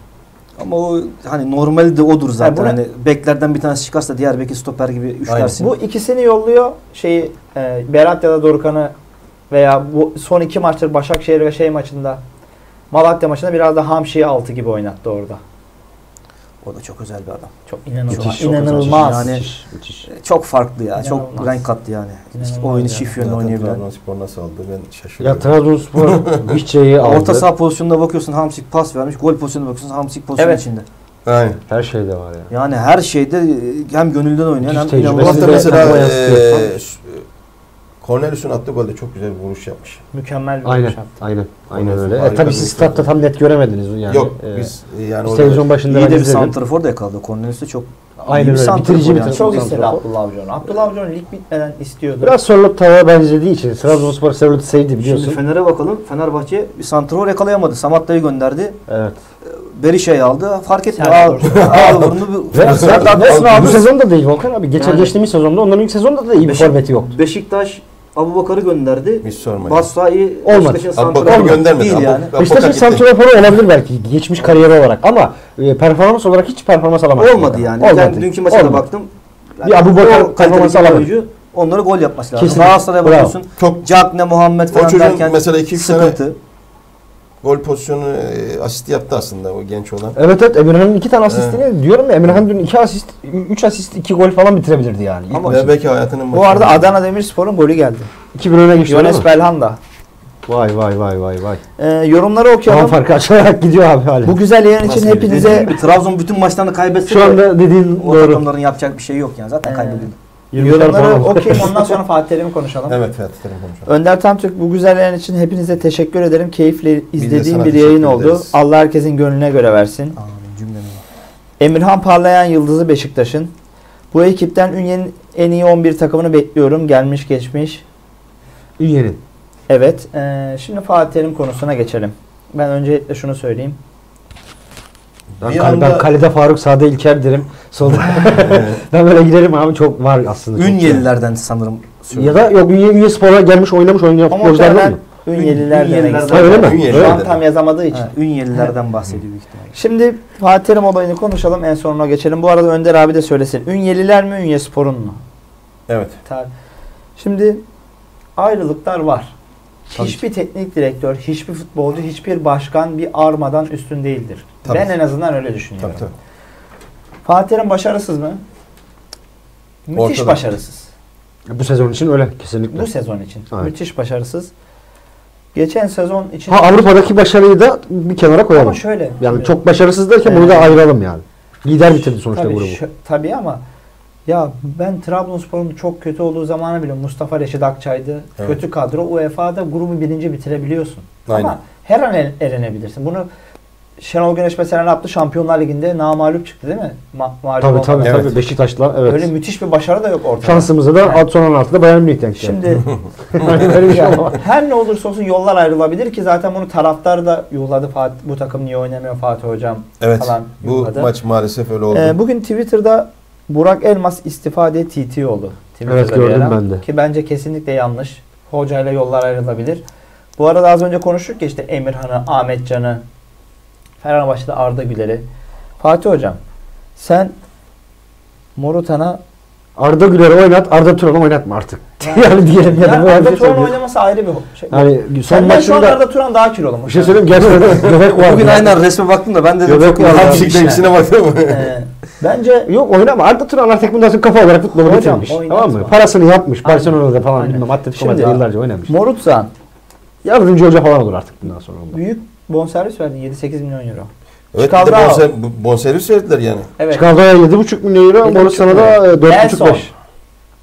Ama o hani normali de odur zaten. buna- hani beklerden bir tanesi çıkarsa diğer beki stoper gibi üçlersin. Bu ikisini yolluyor. Şeyi e, Berat ya da Dorukhan'ı veya bu son iki maçtır Başakşehir ve şey maçında Malatya maçında biraz da Hamşi'yi altı gibi oynattı orada. O da çok özel bir adam. Çok inanılmaz. Müthiş, çok inanılmaz. Yani- Müthiş, müthiş. Çok farklı ya. Çok İnanılmaz. renk kattı yani. İnanılmaz oyunu yani. çift yönlü Zaten oynayabilen. Trabzonspor nasıl aldı ben Ya şaşırıyorum. Trabzonspor [LAUGHS] Vişçe'yi aldı. Orta saha pozisyonuna bakıyorsun Hamsik pas vermiş. Gol pozisyonuna bakıyorsun Hamsik pozisyon Evet. içinde. Aynen. Her şeyde var ya. Yani her şeyde e, hem gönülden oynayan hem inanılmaz bir- mesela e, Cornelius'un attığı golde çok güzel bir vuruş yapmış. Mükemmel bir Aynen, vuruş yaptı. aynen, aynen öyle. E, tabii siz statta tam net göremediniz yani. Yok E, biz e, yani biz orada televizyon başında İyi de bir santrafor da yakaladı. Cornelius de çok Aynen öyle, bitirici bir yani. Çok istedi. Abdullah Avcıoğlu. Abdullah Avcıoğlu lig bitmeden istiyordu. Biraz Sörlot tava benzediği için Trabzonspor Sörlot'u sevdi biliyorsun. Şimdi Fener'e bakalım. Fenerbahçe bir santrafor yakalayamadı. Samatta'yı gönderdi. evet. Berişe'yi aldı. Fark etmiyor. Dursun. aa, [LAUGHS] burnu bir- Ve bu sezon da değil Volkan abi. Geçen Yani- geçtiğimiz sezonda onların ilk sezonda da iyi bir forveti yoktu. Beşiktaş Abubakar'ı gönderdi. hiç sormayın. Batshuayi Olmadı. Abubakar'ı santraforu göndermedi. Değil Abu- yani. Abu- Beşiktaş'ın santraforu olabilir belki geçmiş kariyeri olarak ama e, performans olarak hiç performans alamadı. Olmadı yani. Olmadı. Ben dünkü maça da baktım. Bir Abubakar o kaliteli performansı bir alamadı. oyuncu onları gol yapması lazım. Kesinlikle. Galatasaray'a bakıyorsun. Çok Cagne, Muhammed O falan çocuğun derken mesela iki, üç sene- sıkıntı. Gol pozisyonu e, asist yaptı aslında o genç olan. Evet evet Emirhan'ın iki tane asistini diyorum ya Emirhan dün iki asist, üç asist, iki gol falan bitirebilirdi yani. İlk Ama maçı. Belki hayatının Bu arada maçı- Adana Demirspor'un golü geldi. 2-1 öne geçti Yones? Belhanda. Vay vay vay vay vay. Ee, yorumları Puan okuyalım. farkı açarak gidiyor abi hala. Bu güzel yayın için Nasıl hepinize gibi Trabzon bütün maçlarını kaybetse Şu anda dediğin o doğru. takımların yapacak bir şey yok yani. Zaten Ee, kaybediyor. Yorumları okuyayım [LAUGHS] ondan sonra Fatih Terim'i konuşalım. Evet Fatih Terim konuşalım. Önder Tamtürk bu güzel yayın için hepinize teşekkür ederim. Keyifle izlediğim bir yayın oldu. ederiz. Allah herkesin gönlüne göre versin. Amin cümlemi. Emirhan parlayan yıldızı Beşiktaş'ın. Bu ekipten Ünye'nin en iyi 11 takımını bekliyorum. Gelmiş geçmiş. Ünye'nin. Evet. eee, şimdi Fatih Terim konusuna geçelim. Ben öncelikle şunu söyleyeyim. Ben, Bir kale- anda- ben kalede Faruk sağda İlker derim. Solda [LAUGHS] [LAUGHS] ben böyle giderim abi çok var aslında. çok. Ünyelilerden sanırım. Ya da yok Ünye, Ünye Spor'a gelmiş oynamış oynayan futbolculardan mı? Ünyeliler demek Ünyelilerden- istedim. Ha, öyle mi? Ünyeliler Şu an tam yazamadığı için. Ha, Ünyelilerden bahsediyor büyük ihtimalle. Şimdi Fatih Terim olayını konuşalım. En sonuna geçelim. Bu arada Önder abi de söylesin. Ünyeliler mi Ünye Spor'un mu? Evet. Şimdi ayrılıklar var. Tabii hiçbir teknik direktör, hiçbir futbolcu, hiçbir başkan bir armadan üstün değildir. Tabii. Ben en azından öyle düşünüyorum. Tabii tabii. Fatih Terim başarısız mı? Müthiş Ortada. başarısız. Bu sezon için öyle kesinlikle. Bu sezon için. Evet. Müthiş başarısız. Geçen sezon için Ha Avrupa'daki başarıyı da bir kenara koyalım. ama şöyle. Yani çok başarısız derken bunu da ayıralım yani. Lider bitirdi sonuçta tabii, grubu. tabii ama ya ben Trabzonspor'un çok kötü olduğu zamanı biliyorum. Mustafa Reşit Akçay'dı. Evet. Kötü kadro. UEFA'da grubu birinci bitirebiliyorsun. Aynen. Ama her an el- elenebilirsin. Bunu Şenol Güneş mesela ne yaptı? Şampiyonlar Ligi'nde namalup çıktı değil mi? Ma- mağlup Tabii tabii Evet. tabii Beşiktaş'la evet. Öyle müthiş bir başarı da yok ortada. Şansımıza da alt son 16'da Bayern Münih denk geldi. Şimdi [LAUGHS] şey yani her ne olursa olsun yollar ayrılabilir ki zaten bunu taraftar da yolladı. Fatih, bu takım niye oynamıyor Fatih Hocam Evet. falan Bu yolladı. maç maalesef öyle oldu. Ee, bugün Twitter'da Burak Elmas istifa diye TT oldu. Twitter'da Evet, gördüm ara. ben de. Ki bence kesinlikle yanlış. Hocayla yollar ayrılabilir. Bu arada az önce konuştuk ya işte Emirhan'ı, Ahmet Can'ı, Fenerbahçe'de Arda Güler'i. Fatih Hocam sen Morutan'a Arda Güler'i oynat, Arda Turan'ı oynatma artık. Yani- [LAUGHS] yani diyelim ya. yani da böyle Arda şey Turan söyleyeyim. oynaması ayrı bir şey. Yani son Senden şu maçında Arda Turan daha kilolu bir şey söyleyeyim gerçekten [LAUGHS] göbek var. Bugün aynen resme baktım da ben de Göbek var. baktın mı? Ee, bence Yok oynama. Arda Turan artık bundan sonra kafa olarak futbolu Hocam, bitirmiş. oynatma. Tamam mı? Parasını yapmış. Aynen. Barcelona'da falan Aynen. bilmem Atletico Şimdi Madrid'de yıllarca oynamış. Morutsan Yardımcı hoca falan olur artık bundan sonra. onda. büyük bonservis verdin 7-8 milyon euro. Evet bir de Çıkaldı bonser, bu- bonservis verdiler yani. Evet. Chicago'ya 7,5 milyon euro, 7,5 Morutan'a da milyon. 4,5 Nelson. 5.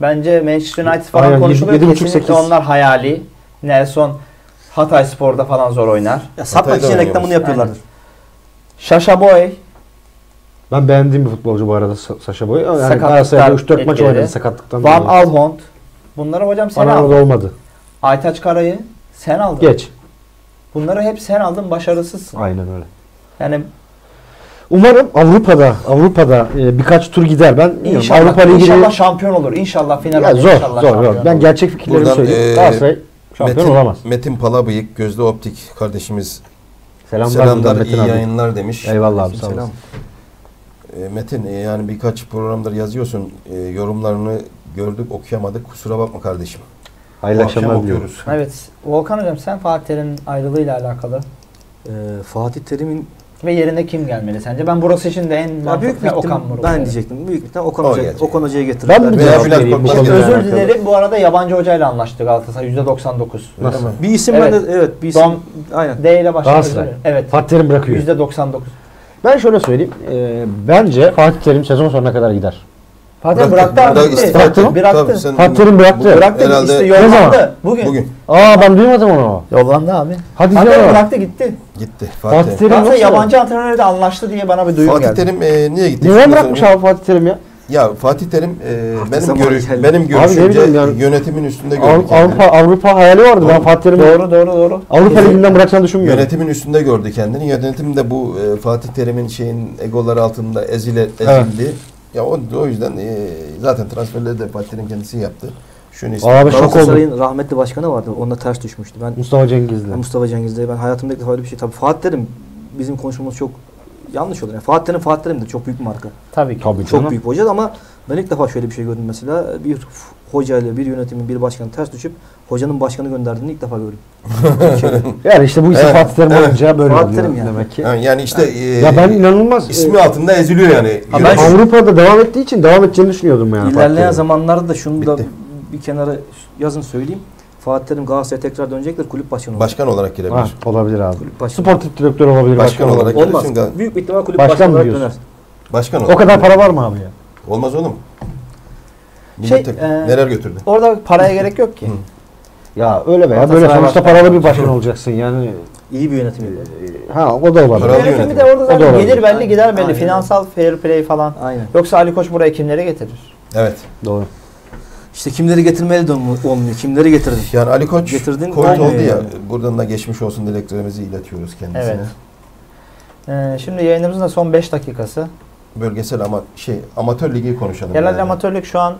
Bence Manchester United falan Aynen, konuşuluyor. 7,5 Kesinlikle 8. onlar hayali. Nelson Hatay Spor'da falan zor oynar. Ya satmak Hatay'da için reklamını yapıyorlardır. Shasha Boy Ben beğendiğim bir futbolcu bu arada Sa- Saşa Boy. Yani Galatasaray'da 3-4 maç oynadı sakatlıktan. Van dolayı. Almond. Bunları hocam sen Anadolu'da aldın. olmadı. Aytaç Karay'ı sen aldın. Geç. Bunları hep sen aldın başarısızsın. Aynen öyle. Yani Umarım Avrupa'da Avrupa'da e, birkaç tur gider. Ben bilmiyorum, inşallah, Avrupa Ligi'ni inşallah şampiyon olur. İnşallah final ya olur. zor inşallah zor şampiyon zor. Ben olur. gerçek fikirlerimi Buradan, söyleyeyim. e, Galatasaray şampiyon Metin, olamaz. Metin Palabıyık, Gözde Optik kardeşimiz Selamlar, selamlar, buradan iyi Metin abi. yayınlar demiş. Eyvallah abi sağ Selam. E, Metin e, yani birkaç programdır yazıyorsun. E, yorumlarını gördük, okuyamadık. Kusura bakma kardeşim. Hayırlı Bu akşam akşamlar diliyorum. okuyoruz. Evet. Volkan hocam sen Fatih Terim'in ayrılığıyla alakalı Ee, Fatih Terim'in ve yerine kim gelmeli sence? Ben burası için de en ya büyük mantıklı bir Okan Buruk. ben diyecektim. Büyük bir ihtimal Okan, O Hoca, gelecek. Okan Hoca'ya getirirler. Ben bir Veya cevap vereyim bu konuyla. Özür alakalı. dilerim. Bu arada yabancı hocayla anlaştı Galatasaray %99. Nasıl? Mi? Bir isim Evet. ben de evet bir isim. Don- aynen. D ile Galatasaray. üzere. Evet. Fatih Terim bırakıyor. %99. Ben şöyle söyleyeyim. e, bence Fatih Terim sezon sonuna kadar gider. Fatih Bıraktı, bıraktı abi. gitti. istifa etti. Bıraktı. Tabii sen- Fatih Terim bıraktı. Bıraktı herhalde işte Ne zaman? yollandı. Bugün. bugün Aa ben duymadım onu. Yollandı abi. Hadi Fatih canım. bıraktı gitti. gitti Fatih Fatih. Terim Galatasaray yabancı antrenörle de anlaştı diye bana bir duyum Fatih geldi. Terim e, niye gitti? Niye bırakmış abi Fatih Terim ya? Ya Fatih Terim e, benim görüş, geldi. benim görüşümce yani- yönetimin üstünde gördü Avrupa, kendini. Avrupa, Avrupa hayali vardı. Ben. Fatih Terim'i Doğru doğru doğru. Avrupa. Ligi'nden bırakacağını düşünmüyorum. Yönetimin üstünde gördü kendini. Yönetim de bu e, Fatih Terim'in şeyin egoları altında ezile, Evet. ezildi. Ya o, o yüzden e, zaten transferleri de Fatih Terim kendisi yaptı. Şunu Abi şok oldum. Galatasaray'ın rahmetli başkanı vardı. Onunla ters düşmüştü. Ben Mustafa Cengiz'le. Ben Mustafa Cengiz'de ben hayatımda ilk defa öyle bir şey. Tabii Fatih Terim bizim konuşmamız çok yanlış olur. Yani Fatih Terim Fatih Terim de çok büyük bir marka. Tabii ki. Tabii Çok canım. büyük bir hoca ama ben ilk defa şöyle bir şey gördüm mesela. Bir hoca ile bir yönetimin bir başkanı ters düşüp hocanın başkanı gönderdiğini ilk defa gördüm. [LAUGHS] Yani işte bu ise Evet, Fatih Terim evet. olunca böyle Fatih oluyor Terim yani. demek ki. Yani, yani işte e, Ya ben inanılmaz. ismi e, altında eziliyor yani. Ha, ben Avrupa'da devam ettiği için devam edeceğini düşünüyordum yani. İlerleyen zamanlarda da şunu da Bitti. bir kenara yazın söyleyeyim. Fatih Terim Galatasaray'a tekrar dönecektir kulüp başkanı olarak. Başkan olarak girebilir. Ha, olabilir abi. Kulüp başkanı. Sportif direktör olabilir. Başkan olarak girebilir. Olmaz. Çünkü Büyük bir ihtimal kulüp Başkan başkanı mı olarak diyorsun? döner. Başkan O olarak. kadar para var mı abi ya? Olmaz oğlum. Şey, e, neler götürdü? Orada paraya gerek yok ki. Hı. Ya öyle veya böyle Galatasaray sonuçta paralı bir başkan olacaksın yani. İyi bir yönetim. Ha o da olabilir. Paralı Yönetimi yönetim. de orada O da zaten gelir belli gider belli. Aynen. Finansal fair play falan. Aynen. Yoksa Ali Koç buraya kimleri getirir? Evet. Doğru. İşte kimleri getirmeli de olmu- olmuyor. Kimleri getirdin? Yani Ali Koç Getirdin, Covid oldu ya. yani. Buradan da geçmiş olsun dileklerimizi iletiyoruz kendisine. Evet. Ee, şimdi yayınımızın da son 5 dakikası. Bölgesel ama şey amatör ligi konuşalım. Yerel yani. amatörlük şu an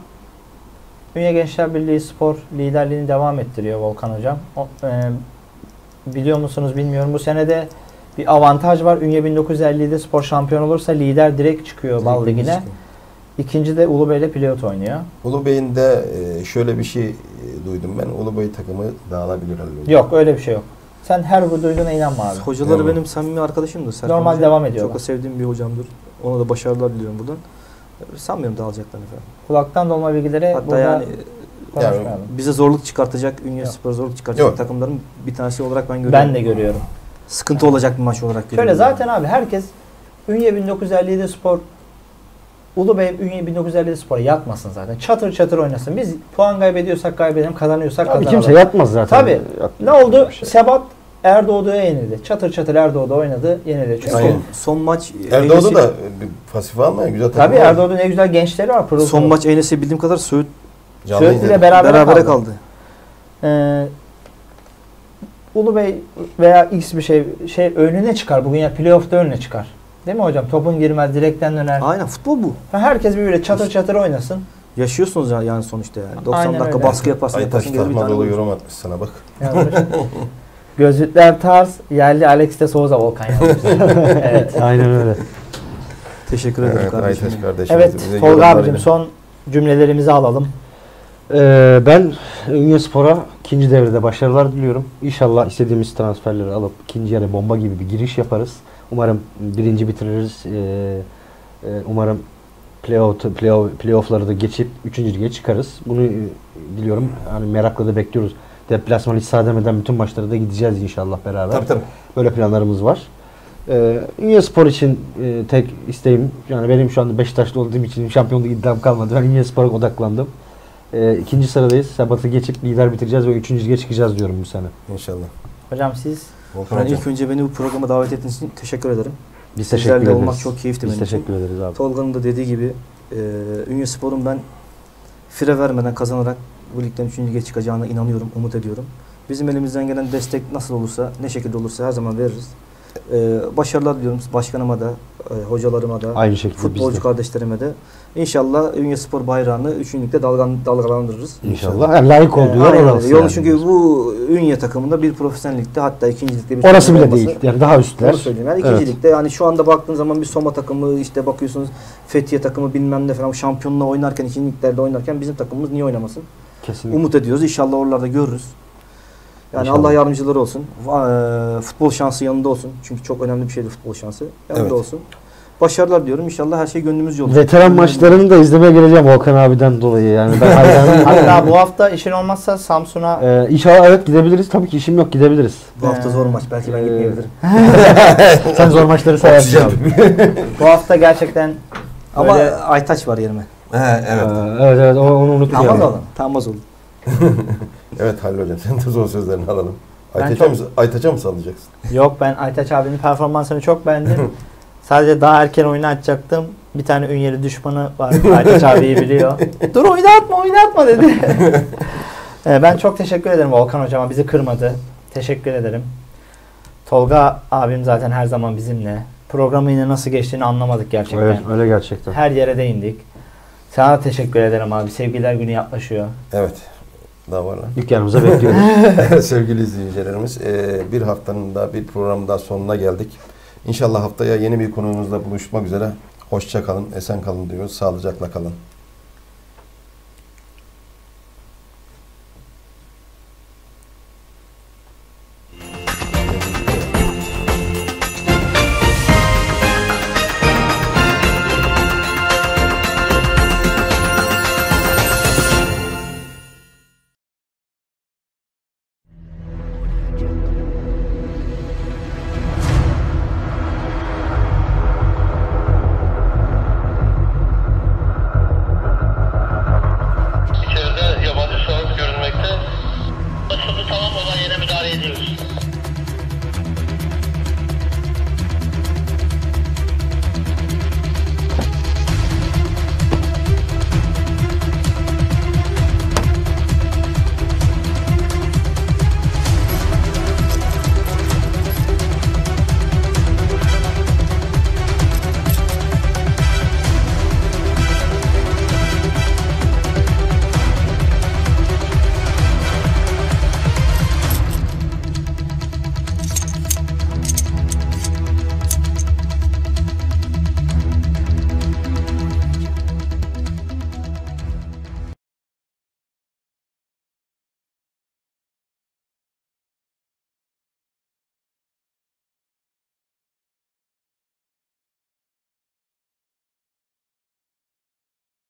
Ünye Gençler Birliği spor liderliğini devam ettiriyor Volkan Hocam. O, e, biliyor musunuz bilmiyorum. Bu senede bir avantaj var. Ünye 1950'de spor şampiyon olursa lider direkt çıkıyor Bal Ligi'ne. İkinci de Ulubey'le pilot oynuyor. Ulubey'in de e, şöyle bir şey e, duydum ben. Ulubey takımı dağılabilir. herhalde. Yok öyle bir şey yok. Sen her bu duyduğuna inanma abi. Hocaları Tamam. benim samimi arkadaşımdır. Serkan Normal Hoca. devam ediyorlar. Çok da sevdiğim bir hocamdır. Ona da başarılar diliyorum buradan. Sanmıyorum dağılacaklarını efendim. Kulaktan dolma bilgileri Hatta burada yani konuşmayalım. bize zorluk çıkartacak, Ünye. Spor zorluk çıkartacak Yok. takımların bir tanesi olarak ben görüyorum. ben de görüyorum. Sıkıntı olacak bir maç olarak görüyorum. Şöyle zaten abi herkes Ünye 1957 spor Ulubey Ünye 1957 spora yatmasın zaten. Çatır çatır oynasın. Biz puan kaybediyorsak kaybedelim, kazanıyorsak Abi kazanalım. kimse yatmaz zaten. Tabii. Yat- Ne oldu? Şey. Sebat Erdoğdu'ya yenildi. Çatır çatır Erdoğdu oynadı, yenildi. Çünkü Aynen. son, son maç Erdoğdu Eynesi- da bir pasif almaya güzel takım tabii var. Erdoğdu ne güzel gençleri var. Pırıl son pırıl. maç Eynesi bildiğim kadar Söğüt izledim. ile beraber berabere kaldı. kaldı. Ee, Ulubey veya X bir şey şey önüne çıkar. Bugün ya playoff'ta önüne çıkar. Değil mi hocam? Topun girmez, direkten döner. Aynen futbol bu. Herkes bir böyle çatır çatır oynasın. Yaşıyorsunuz ya- yani sonuçta yani. 90 Aynen dakika öyle. baskı yaparsın, tane Tahmadoğlu gol. yorum atmış sana bak. [LAUGHS] Gözlükler tarz, yerli Alex de Souza Volkan yazmış. [LAUGHS] evet. Aynen öyle. Teşekkür ederim Evet kardeşim. Aytaç kardeşim. Evet, Tolga abicim son cümlelerimizi alalım. Ee, ben Ünye Spor'a ikinci devrede başarılar diliyorum. İnşallah istediğimiz transferleri alıp ikinci yarı bomba gibi bir giriş yaparız. Umarım birinci bitiririz. Ee, e, umarım playoff, playoff, playoff'ları da geçip üçüncü lige çıkarız. Bunu e, diliyorum. Yani merakla da bekliyoruz. Deplasman hiç sağ demeden bütün maçlara da gideceğiz inşallah beraber. Tabii tabii. Böyle planlarımız var. Ee, Ünye Spor için e, tek isteğim, yani benim şu anda Beşiktaşlı olduğum için şampiyonluk iddiam kalmadı. Ben Ünye Spor'a odaklandım. Ee, ikinci sıradayız. Sebat'ı geçip lider bitireceğiz ve üçüncü lige çıkacağız diyorum bu sene. İnşallah. Hocam siz Volkan hocam. ilk önce beni bu programa davet ettiğiniz için teşekkür ederim. Biz teşekkür Sizlerle ederiz. olmak çok keyifli Biz benim için. teşekkür ederiz abi. Tolga'nın da dediği gibi e, Ünye Spor'un ben fire vermeden kazanarak bu ligden 3. lige çıkacağına inanıyorum, umut ediyorum. Bizim elimizden gelen destek nasıl olursa, ne şekilde olursa her zaman veririz. E, başarılar diliyorum başkanıma da, e, hocalarıma da, Aynı şekilde futbolcu de. kardeşlerime de. İnşallah Ünye Spor bayrağını 3. ligde dalgan, dalgalandırırız. İnşallah. Yani layık olduğu yer Aynen orası. yani. çünkü bu Ünye takımında bir profesyonel ligde hatta ikinci ligde bir Orası bile olması- değil. Yani daha üstler. Onu söyleyeyim. Yani ikinci Evet. yani şu anda baktığın zaman bir Soma takımı işte bakıyorsunuz Fethiye takımı bilmem ne falan şampiyonluğa oynarken ikinci liglerde oynarken bizim takımımız niye oynamasın? Kesinlikle. Umut ediyoruz. İnşallah oralarda görürüz. Yani İnşallah. Allah yardımcıları olsun. Eee, futbol şansı yanında olsun. Çünkü çok önemli bir şeydir futbol şansı. Yanında Evet. olsun. Başarılar diyorum. İnşallah her şey gönlümüzce olur. Veteran maçlarını da izlemeye geleceğim Volkan abiden dolayı. Yani ben [LAUGHS] hayranım. hatta bu hafta işin olmazsa Samsun'a Ee, inşallah evet gidebiliriz. Tabii ki işim yok gidebiliriz. Bu hafta zor maç. Belki ben Ee, gitmeyebilirim. [LAUGHS] Sen zor maçları abi. bu hafta gerçekten Ama Böyle- Aytaç var yerime. He, evet. Ee, evet evet o- onu unutmayalım. Tamaz olun. Tamaz olun. [LAUGHS] Evet Halil Hocam [LAUGHS] sen de son sözlerini alalım. Aytaç'a çok- mı, Aytaç'a mı sallayacaksın? [LAUGHS] Yok ben Aytaç abinin performansını çok beğendim. [LAUGHS] Sadece daha erken oyunu açacaktım. Bir tane ünyeli düşmanı var. Aytaç abiyi biliyor. Dur oynatma oynatma dedi. Ee, ben çok teşekkür ederim Volkan hocama. Bizi kırmadı. Teşekkür ederim. Tolga abim zaten her zaman bizimle. Programı yine nasıl geçtiğini anlamadık gerçekten. Evet öyle gerçekten. Her yere değindik. Sana teşekkür ederim abi. Sevgililer günü yaklaşıyor. Evet. Daha var lan. Dükkanımıza [LAUGHS] bekliyoruz. Sevgili izleyicilerimiz e, bir haftanın da bir programın daha sonuna geldik. İnşallah haftaya yeni bir konuğumuzla buluşmak üzere. Hoşça kalın, esen kalın diyoruz. Sağlıcakla kalın.